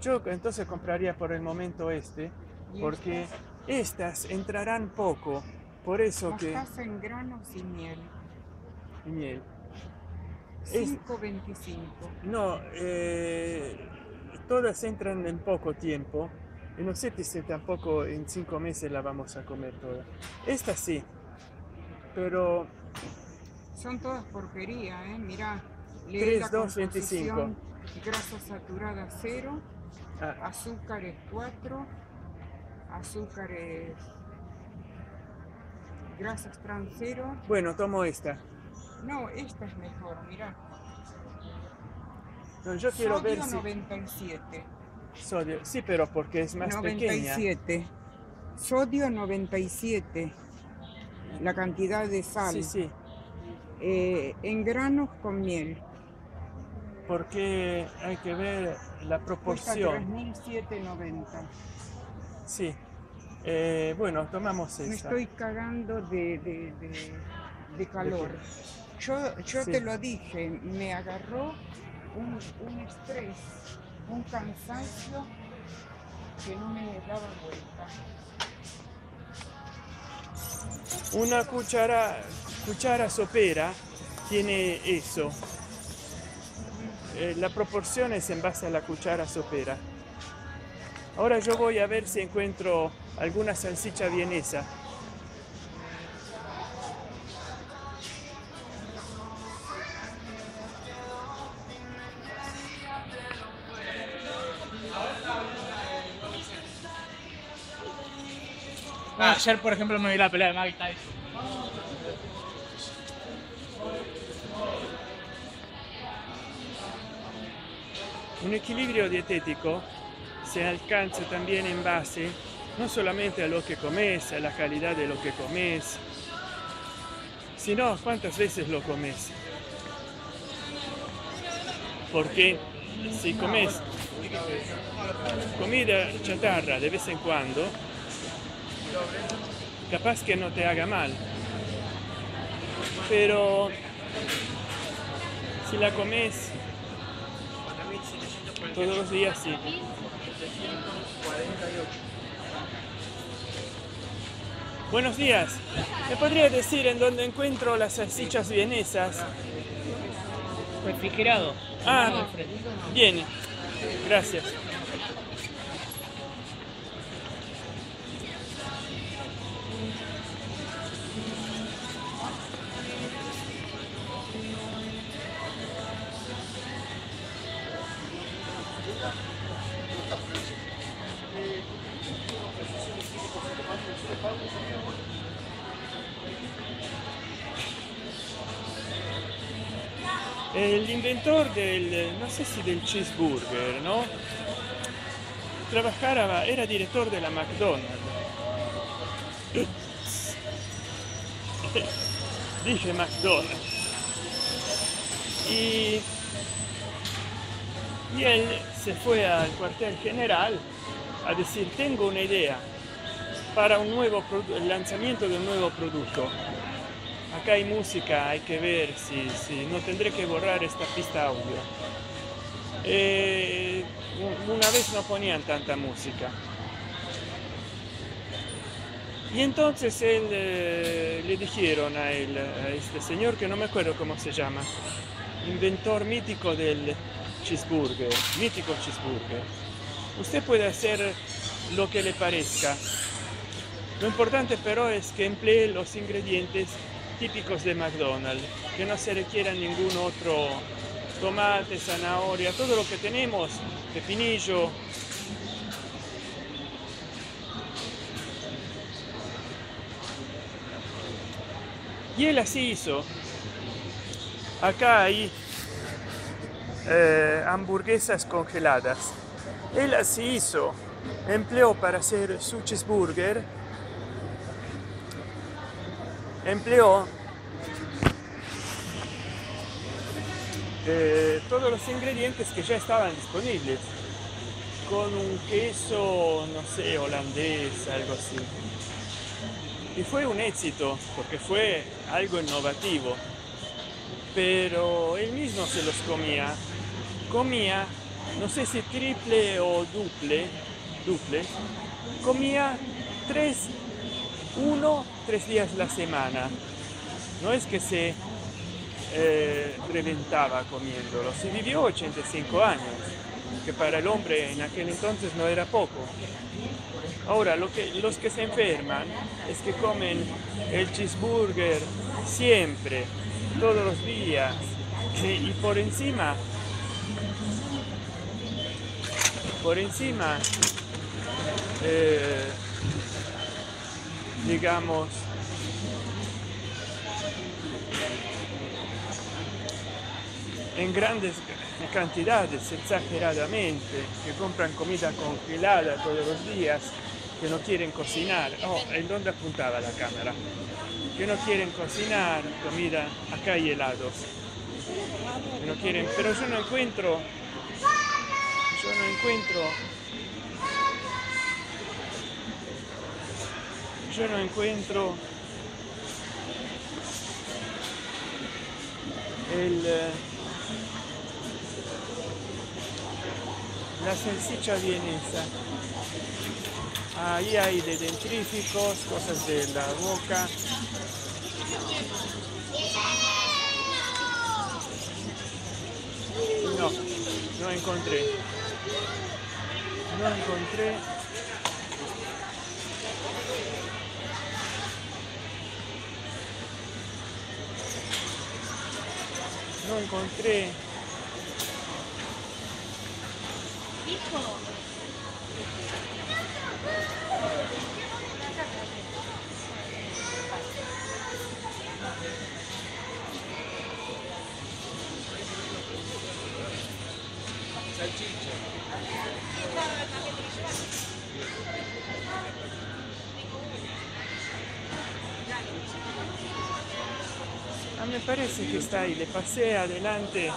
Yo entonces compraría por el momento este, porque estas, estas entrarán poco. Por eso que... mostaza en granos y miel. y miel. Es- 5.25. No, eh, todas entran en poco tiempo. Y no sé si tampoco en cinco meses la vamos a comer toda. Esta sí, pero Son todas porquería, ¿eh? Mirá. lee 3, la 2, 25. composición, Grasa saturada 0, ah, azúcares 4, azúcares. Grasas trans 0. bueno, tomo esta. No, esta es mejor, mirá. No, yo quiero Sodio ver si 97. sodio. Sí, pero porque es más pequeña. 97. Sodio 97. La cantidad de sal. Sí, sí, Eh, en granos con miel. porque hay que ver la proporción. 3.790. Sí. Eh, bueno, tomamos Me esta. estoy cagando de, de- de- de calor. Yo, yo Sí. te lo dije, me agarró un, un estrés, un cansancio que no me daba vuelta. Una cuchara, cuchara sopera tiene eso. Eh, la proporción es en base a la cuchara sopera. Ahora yo voy a ver si encuentro alguna salsicha vienesa. Ayer, por ejemplo, me vi la pelea de Mike. Un equilibrio dietético se alcanza también en base no solamente a lo que comes, a la calidad de lo que comes, sino cuántas veces lo comes. Porque si comes comida chatarra de vez en cuando, capaz que no te haga mal. Pero si la comes todos los días, sí. Buenos días. ¿Me podría decir en dónde encuentro las salsichas vienesas? Refrigerado. Ah, bien. Gracias. No sé del cheeseburger, ¿no? Trabajaba, era director de la McDonald's. Dije McDonald's. Y, él se fue al cuartel general a decir, tengo una idea para un nuevo el lanzamiento de un nuevo producto. Acá hay música, hay que ver si, si no tendré que borrar esta pista audio. Eh, una vez no ponían tanta música. Y entonces él, eh, le dijeron a, él, a este señor, que no me acuerdo cómo se llama, inventor mítico del cheeseburger, mítico cheeseburger, usted puede hacer lo que le parezca. Lo importante pero es que emplee los ingredientes típicos de McDonald's, que no se requiera ningún otro tomate, zanahoria, todo lo que tenemos, pepinillo. Y él así hizo. Acá hay eh, hamburguesas congeladas. Él así hizo. Empleó para hacer su cheeseburger. Empleó todos los ingredientes que ya estaban disponibles. Con un queso, no sé, holandés, algo así. Y fue un éxito, porque fue algo innovativo. Pero él mismo se los comía. Comía, no sé si triple o duple, duple, comía tres, uno, tres días la semana. No es que se eh, reventaba comiéndolo. Se vivió 85 años, que para el hombre en aquel entonces no era poco. Ahora, lo que, los que se enferman es que comen el cheeseburger siempre, todos los días, y por encima, por encima, eh, digamos, en grandes cantidades, exageradamente, que compran comida congelada todos los días, que no quieren cocinar. Oh, ¿en dónde apuntaba la cámara? Que no quieren cocinar comida, acá hay helados. Que no quieren, pero yo no encuentro, yo no encuentro, yo no encuentro el... la salchicha vienesa. Ahí hay de dentríficos, cosas de la boca. No, no encontré. No encontré. No encontré. Ah, me parece que está ahí. Le pasé adelante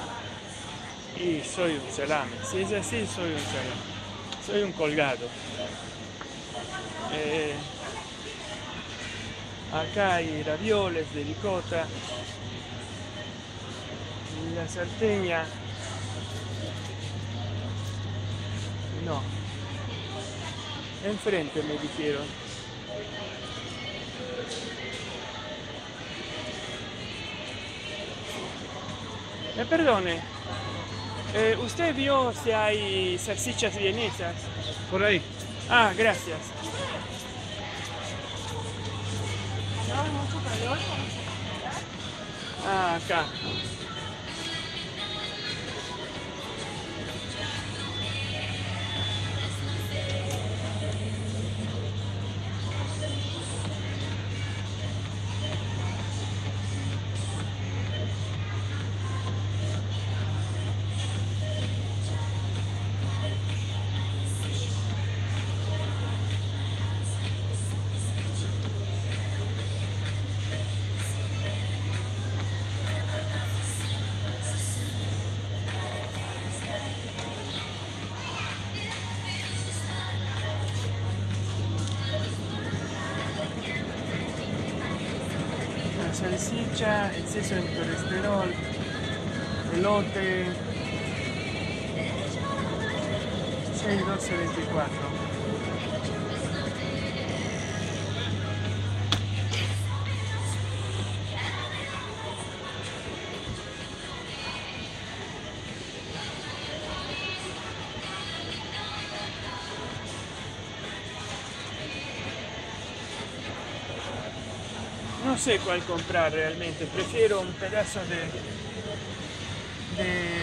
y soy un salame. Si es así, soy un salame. Soy un colgado. Eh, acá hay ravioles de ricota. La salteña. No. Enfrente me dijeron. Me perdone, eh, ¿usted vio si hay salchichas vienesas? Por ahí. Ah, gracias. Ah, acá. Sé cuál comprar realmente, prefiero un pedazo de, de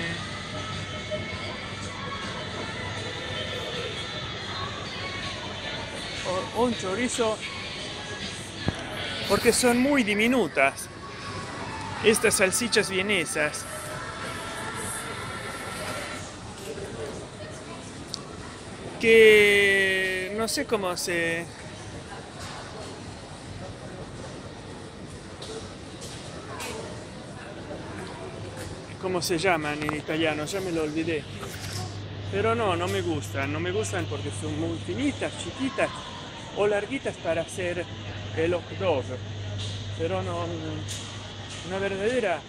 un chorizo porque son muy diminutas estas salsichas vienesas. Que no sé cómo se... se llaman en italiano, ya me lo olvidé. Pero no, no me gustan, no me gustan porque son muy finitas, chiquitas o larguitas para hacer el. Pero no, una verdadera,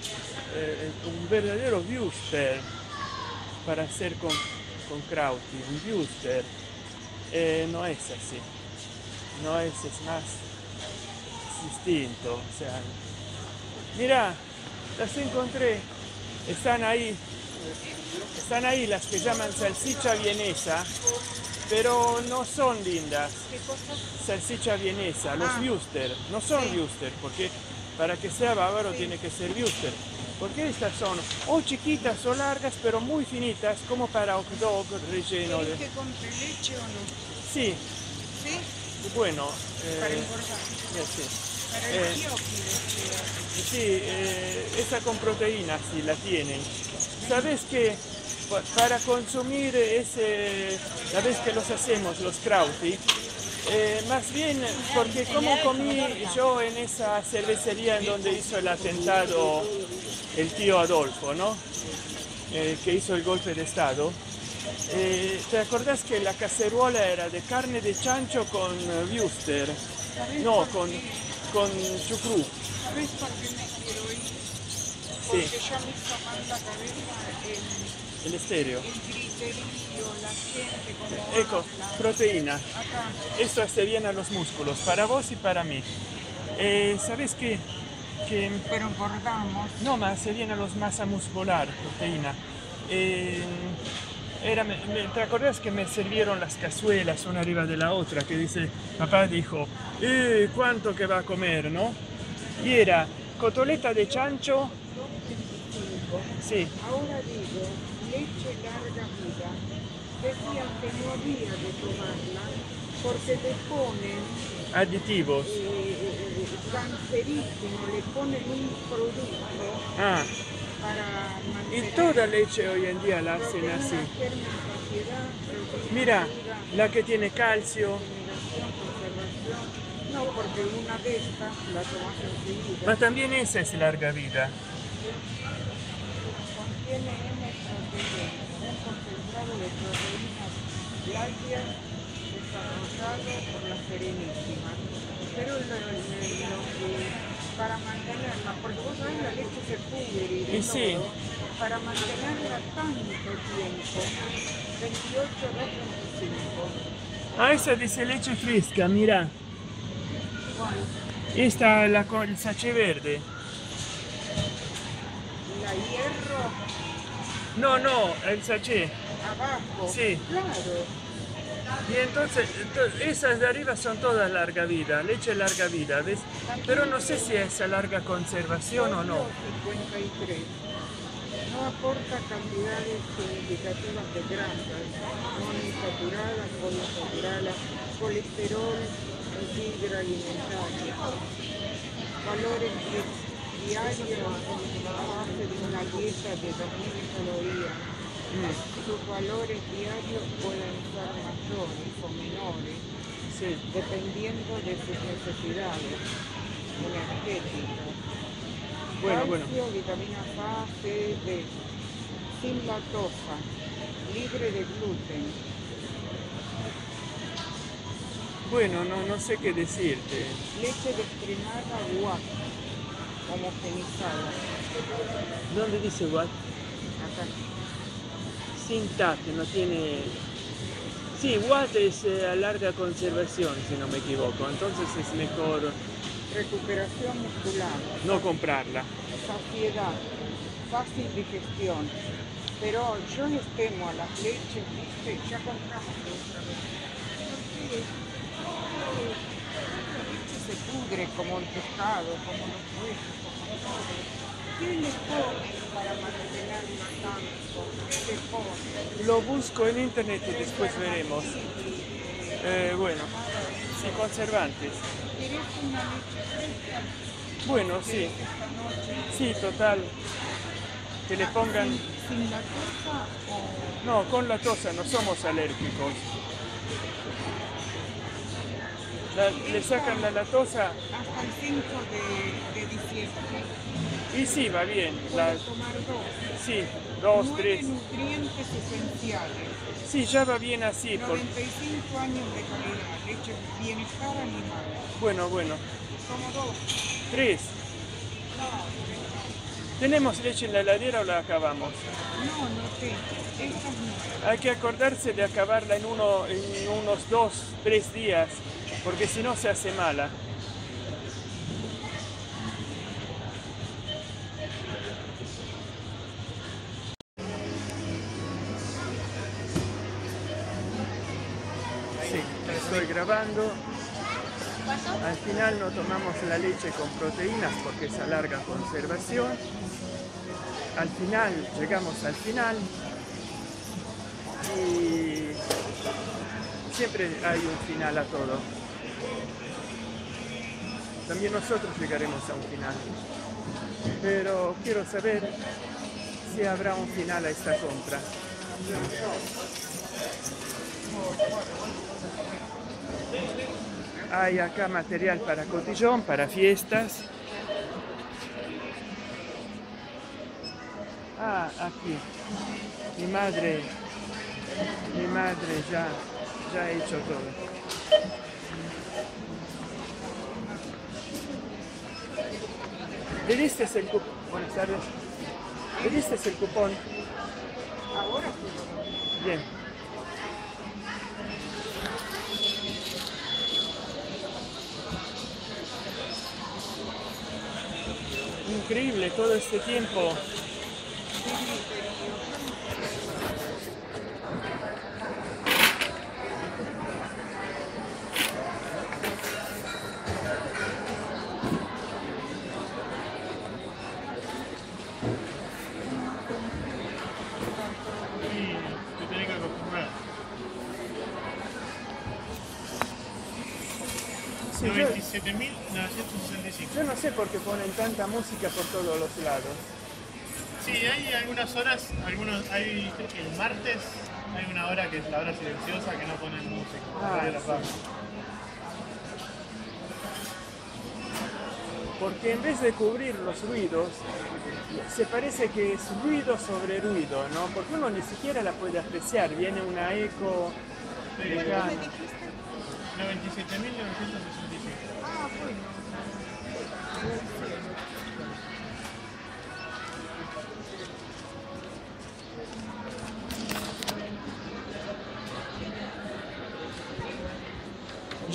eh, un verdadero wuster para hacer con, con krauti, un wuster, eh, no es así. No es, es más distinto. Mira, las encontré, están ahí, están ahí las que llaman salchicha vienesa, pero no son lindas. ¿Qué cosa? Salchicha vienesa, los Ah. no son Sí. porque para que sea bávaro Sí. tiene que ser wuster. Porque estas son o chiquitas o largas, pero muy finitas, como para hot dog relleno ¿Querés de... que leche o no? Sí, ¿Sí? bueno, Para eh, ya sé. Eh, Sí, eh, esa con proteínas sí la tienen. ¿Sabes que pa- para consumir ese, la vez que los hacemos, los krauti, eh, más bien porque como comí yo en esa cervecería en donde hizo el atentado el tío Adolfo, ¿no? Eh, que hizo el golpe de estado. eh, ¿Te acordás que la cacerola era de carne de chancho con? ¿Sabés No, con? Con chucrú. ¿Sabés por qué me quiero ir? Porque ya me hizo mal la cabeza el, El estéreo. el griterío, la gente, como Ecco, habla. proteína. Acá. Esto hace bien a los músculos, para vos y para mí. Eh, ¿Sabes qué? Que Pero engordamos. no más hace bien a los masa muscular, proteína. Eh, era, me- ¿Te acordás que me sirvieron las cazuelas una arriba de la otra? Que dice, papá dijo, eh, ¿cuánto que va a comer, no? Y era cotoleta de chancho, sí, Ahora digo, leche larga vida. Decían que no había de tomarla porque le ponen aditivos. eh, cancerígeno, le ponen un producto Ah, y toda leche hoy en día la hacen así. Mira, la que tiene calcio. No, porque una de estas la tomas enseguida. Pero también esa es larga vida. Contiene N-proteína, un concentrado de proteínas lácteas desarrollado por la Serenísima. Pero lo que para mantenerla, porque vos sabés la leche se pudre y Y sí. para mantenerla tanto tiempo, 28, 25. Ah, esa dice leche fresca, mira. ¿Cuál? Esta la con el verde. La hierro No, no, el sachet. abajo. Sí. Claro. Y entonces, ento- esas de arriba son todas larga vida, leche larga vida, ¿ves? Pero no sé si es a larga conservación o no. Sodio 53. No aporta cantidades significativas de grasas, monoinsaturadas, poliinsaturadas, colesterol y fibra alimentaria. Valores di- diarios a base de una dieta de 2.000 calorías. Sus valores diarios pueden ser mayores o menores Sí. dependiendo de sus necesidades energéticas. Bueno, bueno. Calcio, vitaminas A, C, D, sin lactosa, libre de gluten. Bueno, no, no sé qué decirte. Leche descremada guac. homogenizada. ¿Dónde dice what? Acá. TAC, no tiene... Sí, Watt es eh, a larga conservación, si no me equivoco. Entonces es mejor Recuperación muscular, no comprarla. saciedad, fácil digestión. Pero yo les temo a las leches, ¿viste? Ya compramos otra vez. Porque eh, la leche se pudre como el pescado, como los huesos, como todo. Lo busco en internet y después veremos. Eh, bueno, sí, conservantes. Bueno, sí, sí, total. Que le pongan... sin la cosa o No, con la tosa no somos alérgicos. La- le sacan la latosa hasta el 5 de. Y sí, va bien. La- tomar dos. sí, dos, Nueve tres. nutrientes esenciales. Sí, ya va bien así. por- 95 años de calidad. Leche bienestar animal. Bueno, bueno. Tomo dos. Tres. ¿Tenemos leche en la heladera o la acabamos? No, no tengo. Estas no. Hay que acordarse de acabarla en, uno, en unos dos, tres días, porque si no se hace mala. Grabando. Al final no tomamos la leche con proteínas porque es a larga conservación. Al final, llegamos al final y siempre hay un final a todo. También nosotros llegaremos a un final. Pero quiero saber si habrá un final a esta compra. Hay acá material para cotillón, para fiestas. Ah, aquí. Mi madre, mi madre ya, ya ha hecho todo. ¿Le diste el cupón? Buenas tardes. ¿Le diste el cupón? Ahora sí. Bien. Increíble todo este tiempo. Sí, yo, 97.965. yo no sé por qué tanta música por todos los lados. Sí, hay algunas horas, algunos, hay el martes hay una hora que es la hora silenciosa que no ponen música. Ah, la sí. Porque en vez de cubrir los ruidos, se parece que es ruido sobre ruido, ¿no? Porque uno ni siquiera la puede apreciar. Viene una eco lejana. 97.965.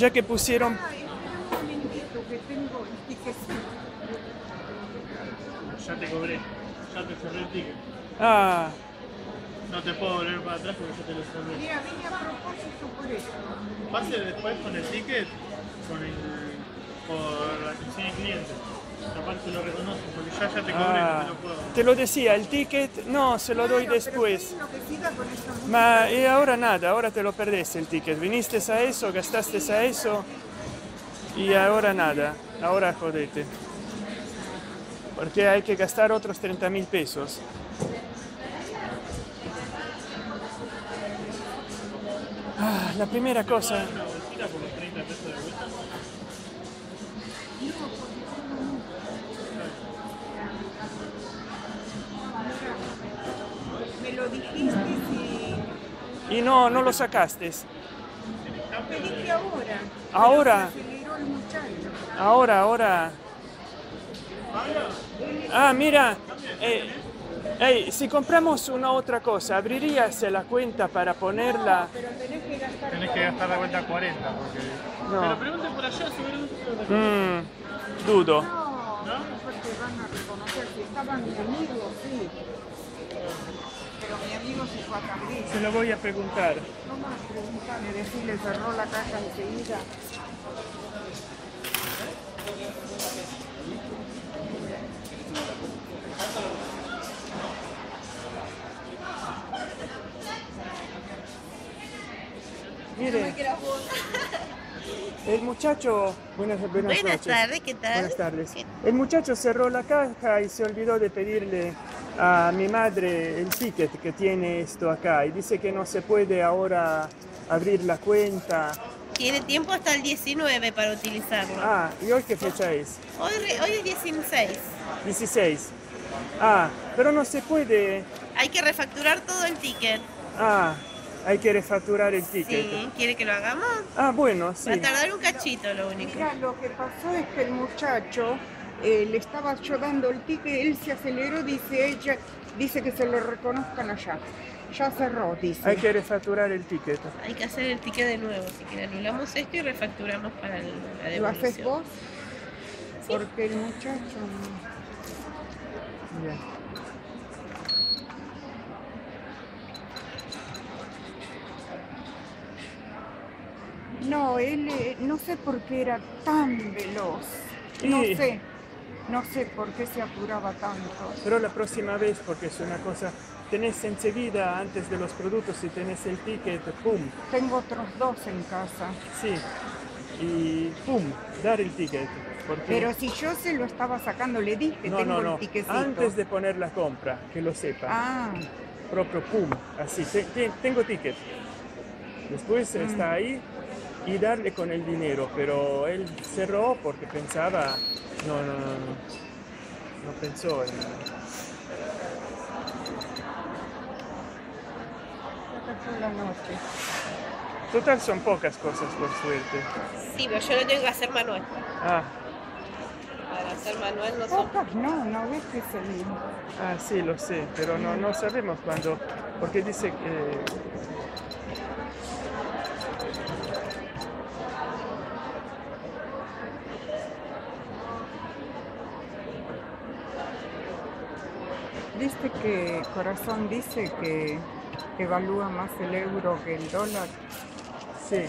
Ya que pusieron... Ah, es un momentito que tengo el tiquecito. Ya te cobré, ya te cerré el ticket. Ah, No te puedo volver para atrás porque yo te lo cerré. Mira, vine a propósito por eso. Pase después con el ticket, con el, por la atención al cliente. Aparte lo reconozco, porque ya, ya te cobré, no ah, te lo puedo. te lo decía, el ticket no, se lo doy Claro, después. Ma y ahora nada, ahora te lo perdés el ticket. Viniste a eso, gastaste a eso y ahora nada, ahora jodete. Porque hay que gastar otros 30 mil pesos. Ah, la primera cosa, y no, no lo sacaste. ahora. Ahora. Ahora, ahora, Ah, mira, eh, ey, si compramos una otra cosa, ¿abrirías la cuenta para ponerla? Pero tenés que gastar Tenés que gastar la vuelta 40 porque... No. Pero pregunten por allá, seguramente lo Mm, dudo. No, no porque van a reconocer. Si estaba mi amigo. Se fue a Tandil. Se lo voy a preguntar. No más preguntarle, decirle cerró la caja enseguida. Mire, el muchacho, buenas, buenas, Buenas noches. tardes, ¿qué tal? Buenas tardes. ¿Qué- El muchacho cerró la caja y se olvidó de pedirle a mi madre el ticket que tiene esto acá y dice que no se puede ahora abrir la cuenta. Tiene tiempo hasta el 19 para utilizarlo. Ah, ¿y hoy qué fecha es? Hoy, hoy es 16. 16. Ah, pero no se puede. Hay que refacturar todo el ticket. Ah, hay que refacturar el ticket. Sí, ¿quiere que lo hagamos? Ah, bueno, sí. Va a tardar un cachito lo único. Mira, lo que pasó es que el muchacho eh, le estaba yo dando el ticket, él se aceleró, dice ella, dice que se lo reconozcan allá. Ya cerró, dice. Hay que refacturar el ticket. Hay que hacer el ticket de nuevo. Si quiere anulamos esto y refacturamos para el- la ¿Lo haces devolución. vos? Porque el muchacho... Bien. No, él eh, no sé por qué era tan veloz. No Y- sé. No sé por qué se apuraba tanto. Pero la próxima vez, porque es una cosa, tenés enseguida, antes de los productos, si tenés el ticket, pum, Tengo otros dos en casa. sí, y pum, dar el ticket. Porque, Pero si yo se lo estaba sacando, le dije, no, tengo no, el no, tiquecito. antes de poner la compra, que lo sepa, Ah, propio pum, así, te- te- tengo ticket. Después Mm. está ahí y darle con el dinero, pero él cerró porque pensaba, no, no, no, no, no pensó en... la noche. Total son pocas cosas por suerte. Sí, pero yo lo tengo que hacer manual. Ah, Para hacer manual no son. Pocas no, no ves que es el... Ah, sí, lo sé, pero no, no sabemos cuándo, porque dice que... Viste que Corazón dice que evalúa más el euro que el dólar. Sí,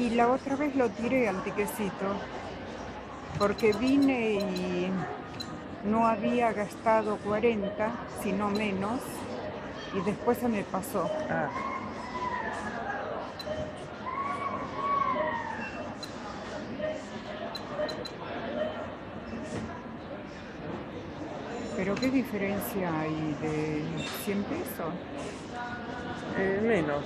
Y la otra vez lo tiré al tiquecito, porque vine y no había gastado 40, sino menos, y después se me pasó. ah, Pero ¿qué diferencia hay de 100 pesos? eh, menos.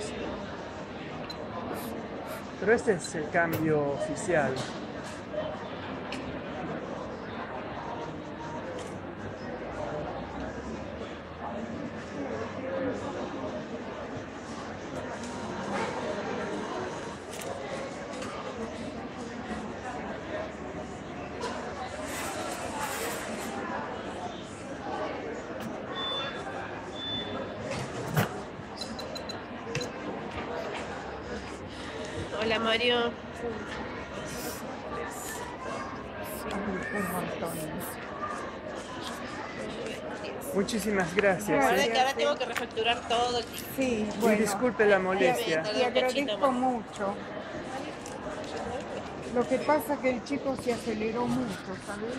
Pero este es el cambio oficial. Hola Mario. Un montón. Muchísimas gracias. ¿eh? que ahora tengo que refacturar todo. Sí, Y bueno. disculpe la molestia. y agradezco mucho. Lo que pasa que el chico se aceleró mucho, ¿sabes?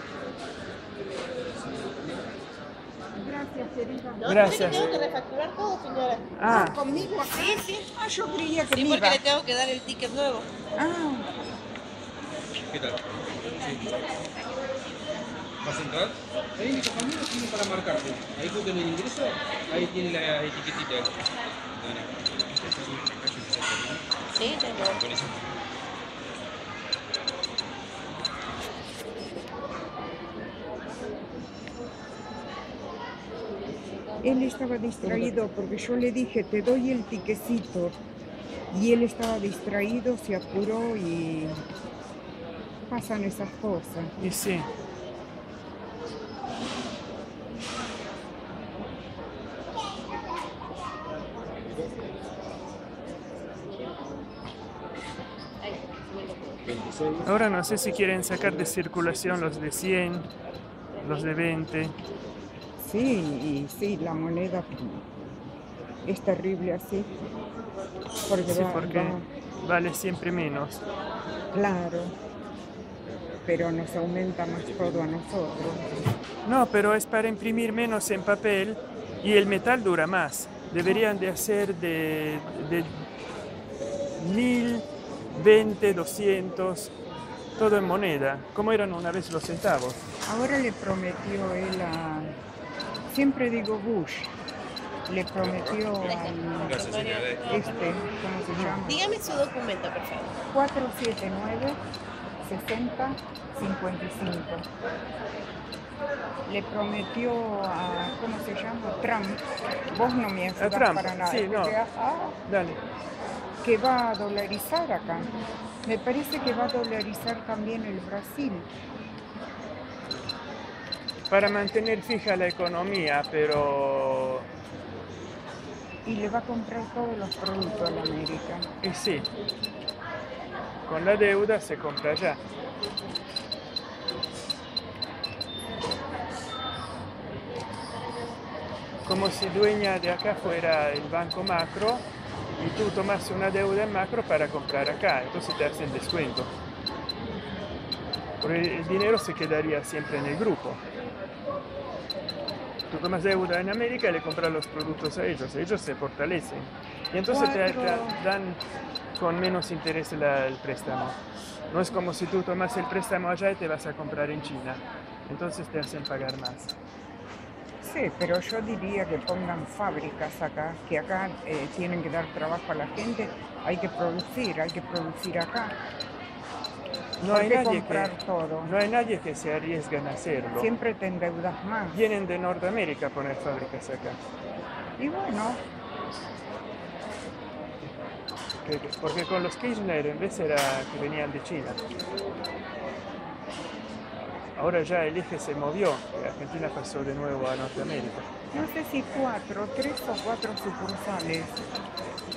Gracias, querida. No, Gracias. Tengo que refacturar todo, señora. Ah, ¿Conmigo acá? Sí, sí. Ah, yo creía que Sí, me porque iba. le tengo que dar el ticket nuevo. Ah, ¿Qué tal? Sí. ¿Vas a entrar? Ahí mi compañero tiene para marcarte. Ahí justo en el ingreso, ahí tiene la etiquetita. Dale. Sí, tengo. Él estaba distraído porque yo le dije, te doy el tiquecito. Y él estaba distraído, se apuró y pasan esas cosas. Y sí. Ahora no sé si quieren sacar de circulación los de 100, los de 20. Sí, y sí, la moneda es terrible así. Porque Sí, va- porque va- vale siempre menos. claro, pero nos aumenta más todo a nosotros. No, pero es para imprimir menos en papel y el metal dura más. Deberían de hacer de, de 1000, 20, 200, todo en moneda, como eran una vez los centavos. Ahora le prometió él a, siempre digo Bush, le prometió al este, ¿cómo se llama? Dígame su documento, por favor. 479 60 55. Le prometió a, ¿cómo se llama? Trump. Vos no me ayudás Trump, para nada. sí, no. Ah, Dale. que va a dolarizar acá. Me parece que va a dolarizar también el Brasil. Para mantener fija la economía, pero... Y le va a comprar todos los productos a la América. Y sí, con la deuda se compra ya. Como si dueña de acá fuera el banco macro y tú tomas una deuda en macro para comprar acá, entonces te hacen descuento. Porque el dinero se quedaría siempre en el grupo. Tú tomas deuda en América y le compras los productos a ellos, ellos se fortalecen. Y entonces te, dan con menos interés la- el préstamo. No es como si tú tomas el préstamo allá y te vas a comprar en China. Entonces te hacen pagar más. Sí, pero yo diría que pongan fábricas acá, que acá eh, tienen que dar trabajo a la gente. Hay que producir, hay que producir acá. No hay nadie que, todo. no hay nadie que se arriesgan a hacerlo. Siempre te endeudas más. Vienen de Norteamérica a poner fábricas acá. Y bueno, Que- que- Porque con los Kirchner en vez era que venían de China. Ahora ya el eje se movió, Argentina pasó de nuevo a Norteamérica. no sé si cuatro, tres o cuatro sucursales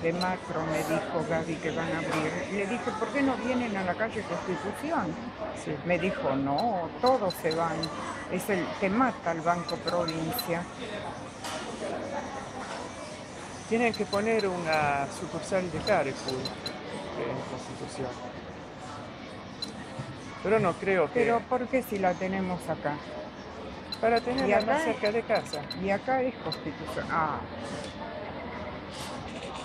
de macro me dijo Gaby que van a abrir. Le dije, ¿por qué no vienen a la calle Constitución? Sí. Me dijo, no, todos se van. Es el que mata al Banco Provincia. Tienen que poner una sucursal de Carrefour en Constitución. Pero no creo que... Pero ¿por qué si la tenemos acá? para ¿y tenerla más cerca de casa. Y acá es Constitución. Ah,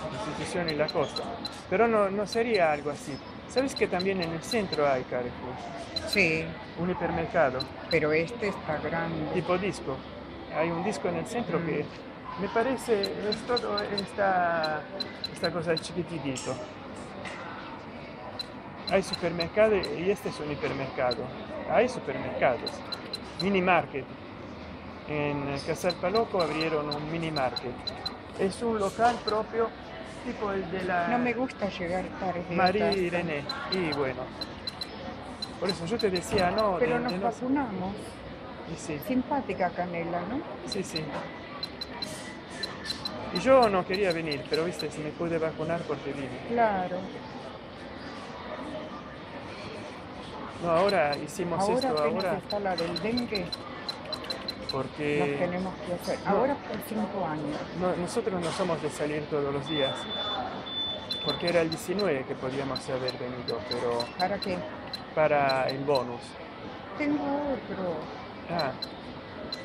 Constitución y la costa. Pero no, no sería algo así. ¿Sabes que también en el centro hay Carrefour? sí, Un hipermercado, pero este está grande. tipo disco. Hay un disco en el centro Mm. que me parece es todo esta, esta cosa chiquitito. Hay supermercado y este es un hipermercado. Hay supermercados, mini market. En Casal Paloco abrieron un mini market. Es un local propio, tipo el de la No me gusta llegar tarde. María. Irene. Y bueno, por eso yo te decía, no, Pero de- nos de vacunamos. y sí, Simpática Canela, ¿no? sí, sí. Y yo no quería venir, pero viste, si me pude vacunar porque vine. Claro. No, ahora hicimos Ahora esto, ahora la del dengue, nos porque tenemos que hacer. no. Ahora por cinco años. no- nosotros no somos de salir todos los días. Porque era el 19 que podíamos haber venido, pero ¿Para qué? para el bonus. Tengo otro. Ah,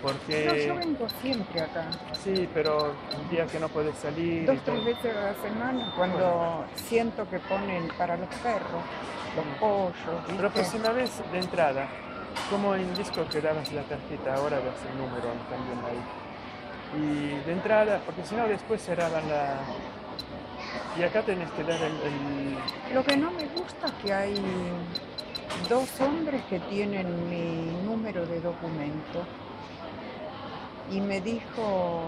No, porque yo vengo siempre acá. sí, pero un día que no puedes salir. Dos, tres veces a la semana cuando siento que ponen para los perros, los pollos. La ¿viste? próxima vez de entrada, como en disco que dabas la tarjeta, ahora das el número también ahí. Y de entrada, porque si no después cerraban la... Y acá tenés que dar el... el- Lo que no me gusta es que hay dos hombres que tienen mi número de documento. Y me dijo,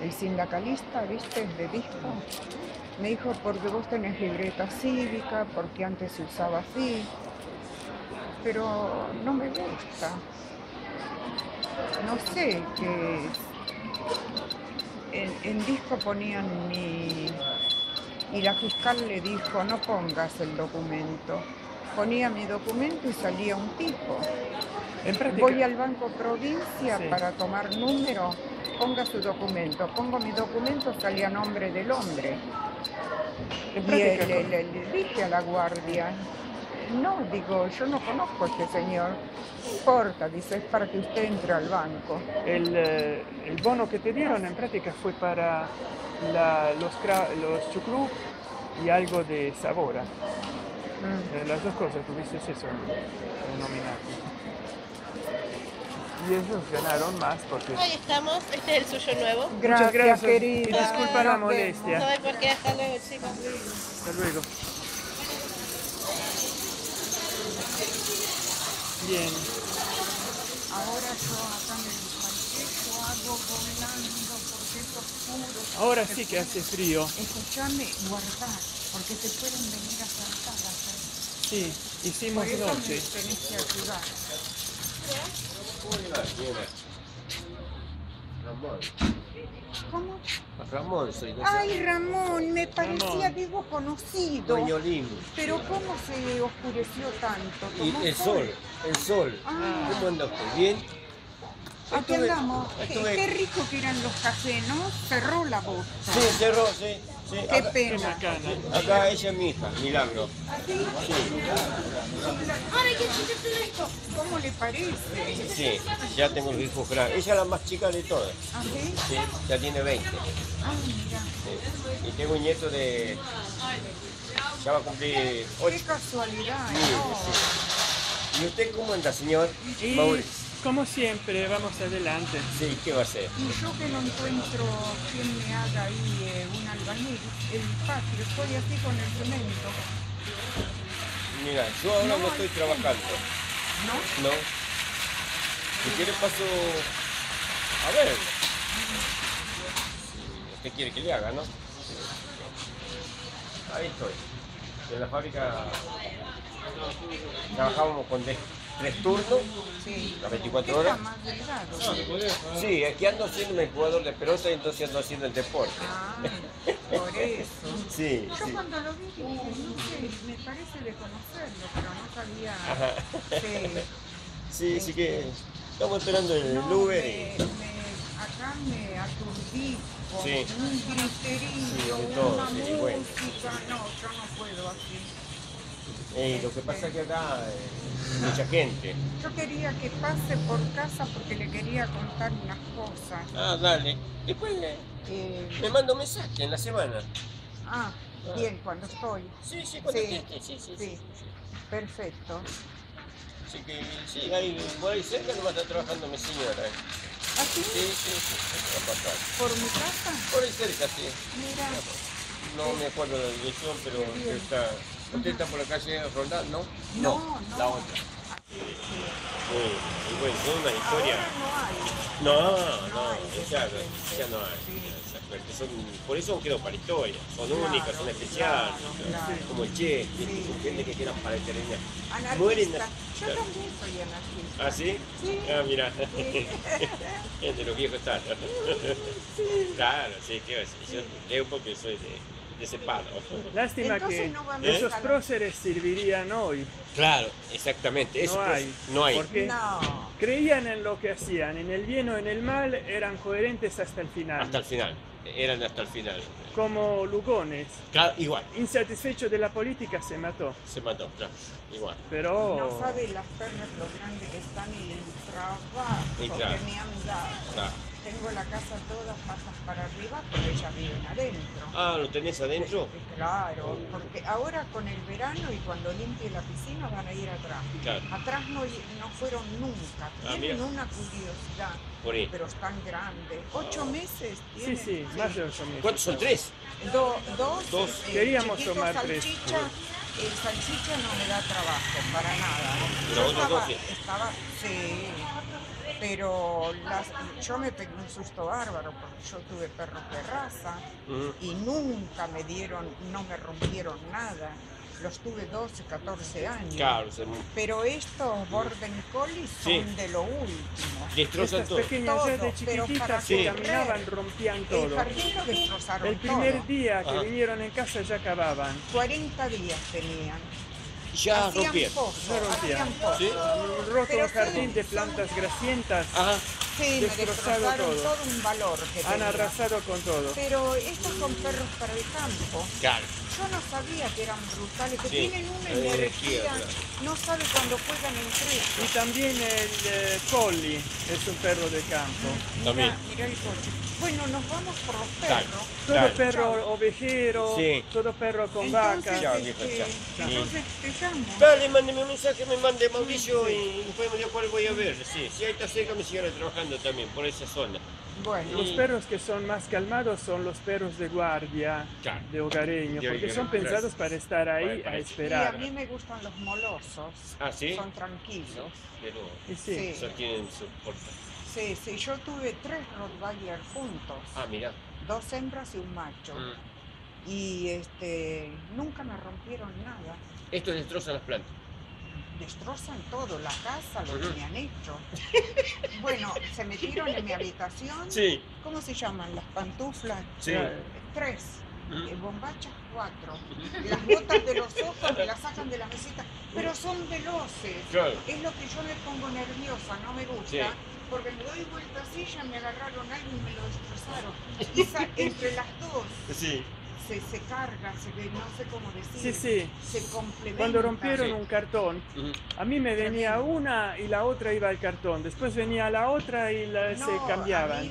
el sindicalista, ¿viste? De disco. Me dijo, porque vos tenés libreta cívica, porque antes se usaba así. Pero no me gusta. No sé qué. En, en disco ponían mi... Y la fiscal le dijo, no pongas el documento. Ponía mi documento y salía un tipo. En Voy al Banco Provincia Sí. para tomar número, ponga su documento. Pongo mi documento, salía nombre del hombre. en Y le, le- le dije a la guardia, no, digo, yo no conozco a este señor. No importa, dice, es para que usted entre al banco. el, eh, el bono que te dieron en práctica fue para la- los, los chucrú y algo de sabora. Mm. Eh, las dos cosas, tuviste eso nominado. Y ellos ganaron más porque... Ahí estamos, este es el suyo nuevo. Gracias, gracias. querida. Disculpa la molestia. No hay por qué, hasta luego, chicos. Hasta luego. Bien, Ahora yo acá en el parquejo hago volando porque es oscuro. ahora sí que hace frío. Escuchame, guardar, porque te pueden venir a saltar. Sí, hicimos Por eso me noche. tenés que ayudar. Ramón. ¿Cómo? Ramón soy, no sé. Ay, Ramón, me parecía, Ramón. digo, conocido. Pero ¿cómo se oscureció tanto? Y ¿Tomó el sol, el sol. Ah. ¿Cómo anda usted? ¿Bien? Aquí andamos. Qué, estuve- qué rico que eran los cafés, ¿no? Cerró la boca. Sí, cerró, sí. Sí. Qué Acá, Qué pena. acá ella es mi hija, Milagro. ¿Cómo le parece? Sí, ya tengo los hijos grandes. Ella es la más chica de todas. ¿Ah, sí? Sí, ya tiene 20. Ah, mira. Sí. Y tengo un nieto de... Ya va a cumplir Qué 8. casualidad, Sí. ¿Y usted cómo anda, señor? Mauricio. Como siempre, vamos adelante. Sí, ¿qué va a hacer? Y yo que no encuentro quien me haga ahí eh, un albañil, el patio, estoy así con el cemento, Mira, yo ahora No, no estoy trabajando. ¿no? No. Si quiere paso a ver. Si usted quiere que le haga, ¿no? Ahí estoy. En la fábrica trabajábamos con de- tres turnos, Sí. las 24 Está horas. Sí, aquí ando siendo el jugador de pelota y entonces ando haciendo el deporte. Ah, por eso. Sí, Yo sí. cuando lo vi dije, no sé, me parece de conocerlo, pero no sabía. Ajá. Sí. Sí, sí que estamos esperando el No, Uber me- y... me- acá me aturdí con Sí. un griterío, Sí, todo, una sí, música. bueno. No, yo no puedo así. Eh, lo que pasa es que acá eh, mucha gente. Yo quería que pase por casa porque le quería contar unas cosas. Ah, dale. Después eh, Eh, me manda un mensaje en la semana. ah, bien, cuando estoy. Sí, sí, cuando Sí, esté, sí, sí, sí. sí. Perfecto. Así que sí, ahí, por ahí cerca no va a estar trabajando mi señora. eh. ¿Así? Sí, sí, sí, pasar. ¿Por mi casa? Por ahí cerca, sí. Mira, No me acuerdo la dirección, pero bien. está. ¿Usted está por la calle Roldán, no? No, no. La otra. así, sí. Sí, y bueno, son una historia. No hay. No, No no, hay, ya, ya no hay. Son- por eso quedo para historia. Son Claro, únicas, son especiales. claro, claro. Como el Che, Sí. son gente que quedan para eternidad. Mueren. Yo también soy anarquista. ¿Ah, sí? Sí. Ah, mira. Sí. De los viejos están. Claro, sí, ¿qué va a decir? Yo leo porque soy de, de ese palo. Lástima Entonces que no vamos esos próceres servirían hoy. Claro, exactamente. Eso No hay. No hay. Porque No. creían en lo que hacían, en el bien o en el mal, eran coherentes hasta el final. Hasta el final. Eran hasta el final. Como Lugones, Claro, igual. insatisfecho de la política, se mató. Se mató, claro. Igual. Pero No sabe las perras lo grande que están y el trabajo Y claro. que me han dado. Claro. Tengo la casa toda patas para arriba, pero ellas viven adentro. Ah, ¿lo tenés adentro? Claro, porque ahora con el verano y cuando limpie la piscina van a ir atrás. Claro. Atrás no, no fueron nunca. Ah, Tienen una curiosidad, Por ahí. pero están grandes. Ocho meses sí, tienen. sí, más de ocho meses. ¿Cuántos son? ¿Tres? Do- dos. Dos. eh, Queríamos tomar tres. salchicha. El salchicha no me da trabajo, para nada. Pero Yo estaba, estaba, sí, pero las- yo me pegué un susto bárbaro porque yo tuve perros de raza Ujú. y nunca me dieron, no me rompieron nada. Los tuve 12, 14 años. Claro, se Pero estos Borden Collie son Sí. de lo último. destrozan todo. pequeñas de Todo, pero para chiquititas que Sí. caminaban rompían El todo. jardín lo destrozaron El primer todo. día que Ajá. vinieron en casa ya acababan. 40 días tenían. Ya hacían rompían. pozo, Ya rompían. Sí. Roto Pero un jardín sí, de son- plantas grasientas. Ajá. Sí, me Destrozado destrozaron todo. todo. un valor que Han tenía. arrasado con todo. Pero estos son perros para el campo. Claro. Yo no sabía que eran brutales, que Sí, tienen una energía, energía, claro. no sabe cuando juegan entre ellos. Y también el eh, collie es un perro de campo. También. Mira, mira el coche. Bueno, nos vamos por los Dale. perros. Todo Claro. perro ovejero, Sí. todo perro con Entonces. Chao, este, viejo, chao. entonces te llamo. Dale, mándeme un mensaje, me mande Mauricio y después me diga cuál voy a ver. Sí, si ahí está cerca me siguen trabajando también por esa zona. Bueno, Los perros que son más calmados son los perros de guardia, Claro. de hogareño, De porque hogareño, son claro. pensados para estar ahí Para- a y a esperar. mí me gustan los molosos. Ah, ¿sí? Son tranquilos. Pero Y sí, Sí. eso tienen su puerta. Sí, sí, yo tuve tres Rottweiler juntos, Ah, mira. dos hembras y un macho. Mm. Y este, nunca me rompieron nada. Estos destrozan las plantas. Destrozan todo, la casa, lo Ujú. que me han hecho. Bueno, se metieron en mi habitación. Sí. ¿Cómo se llaman? Las pantuflas. Sí. Ya, Tres. Eh, bombachas, cuatro. Las botas de los ojos me las sacan de la mesita. Pero son veloces. Claro. Es lo que yo me pongo nerviosa, no me gusta. Sí. Porque me doy vuelta así, ya me agarraron algo y me lo destrozaron. Y sa- entre las dos Sí. se, se carga, se ve, no sé cómo decir. sí, sí. Se complementa. Cuando rompieron Sí. un cartón, a mí me venía una y la otra iba al cartón. Después venía la otra y la- No, se cambiaban.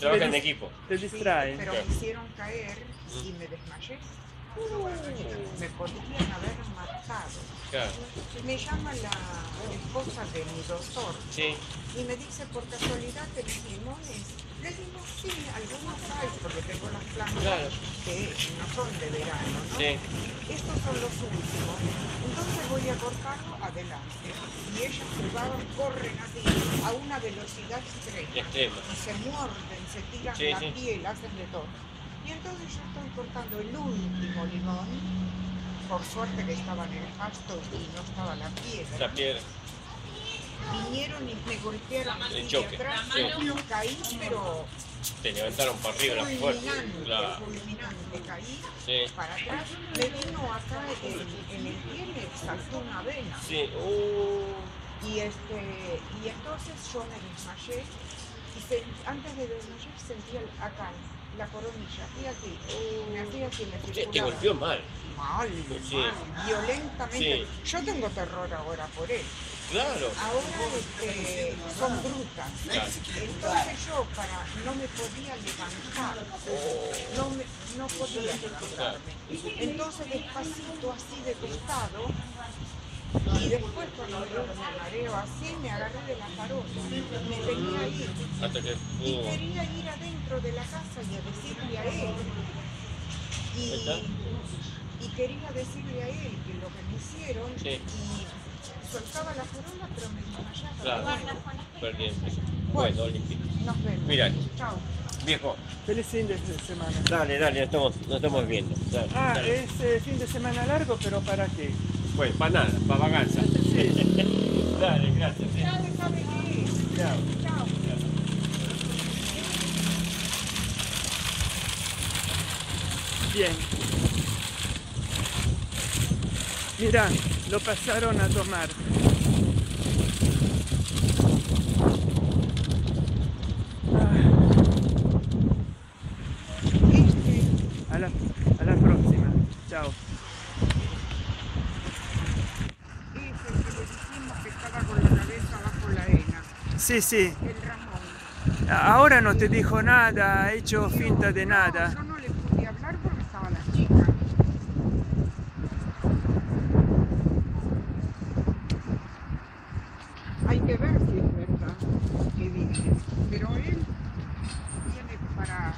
Trabajan en equipo. Te sí, distraen. pero me hicieron caer y me desmayé. Me podrían haber matado. Claro. Me llama la esposa de mi doctor Sí. y me dice, por casualidad tenés limones. Le digo, sí, algunos hay, porque tengo las plantas Claro. que no son de verano, ¿no? Sí. Estos son los últimos. Entonces voy a cortarlo adelante. Y ellas jugaban, corren así, a una velocidad extrema. Y se muerden, se tiran Sí, la piel, hacen de todo. Y entonces yo estoy cortando el último limón. Por suerte que estaba en el pasto y no estaba la piedra. La piedra. Vinieron y me golpearon El choque, atrás. sí. Caí, pero Te levantaron para arriba la fuerza. Claro. fulminante. Caí Sí. para atrás. Me vino acá en, en el pie, me saltó una vena. Sí. Uh. Y, este, y entonces yo me desmayé. Y se- antes de desmayar sentía el- acá, la coronilla, aquí. Me hacía así, me Te, te circulaba. golpeó mal. Mal, Sí. mal, violentamente. Sí. Yo tengo terror ahora por él. Claro. Ahora este, son brutas. Claro. Entonces yo para no me podía levantar, no, me, no podía levantarme. Entonces despacito así de costado y después cuando yo me mareo así me agarré de la farola, me tenía ahí Hasta que y quería ir adentro de la casa y a decirle a él. Y, y quería decirle a él que lo que me hicieron Sí. y soltaba la farola pero me desmayaba. Claro. Perdí el peso. Bueno. Nos vemos. Mira. Chao. Viejo, Feliz fin de semana. dale, dale, nos estamos, nos estamos viendo. Dale, Ah, dale. es eh, fin de semana largo, pero ¿para qué? Pues, para nada, para vaganza. Sí. dale, gracias. Chao. Chao. Bien. Mira, lo pasaron a tomar. Ah, Este, a, la, a la próxima. Chao. sí, sí. El Ramón. Ahora no te dijo nada, ha hecho finta de nada. Yo no le pude hablar porque estaba la chica. Hay que ver si es verdad que dice. Pero él viene para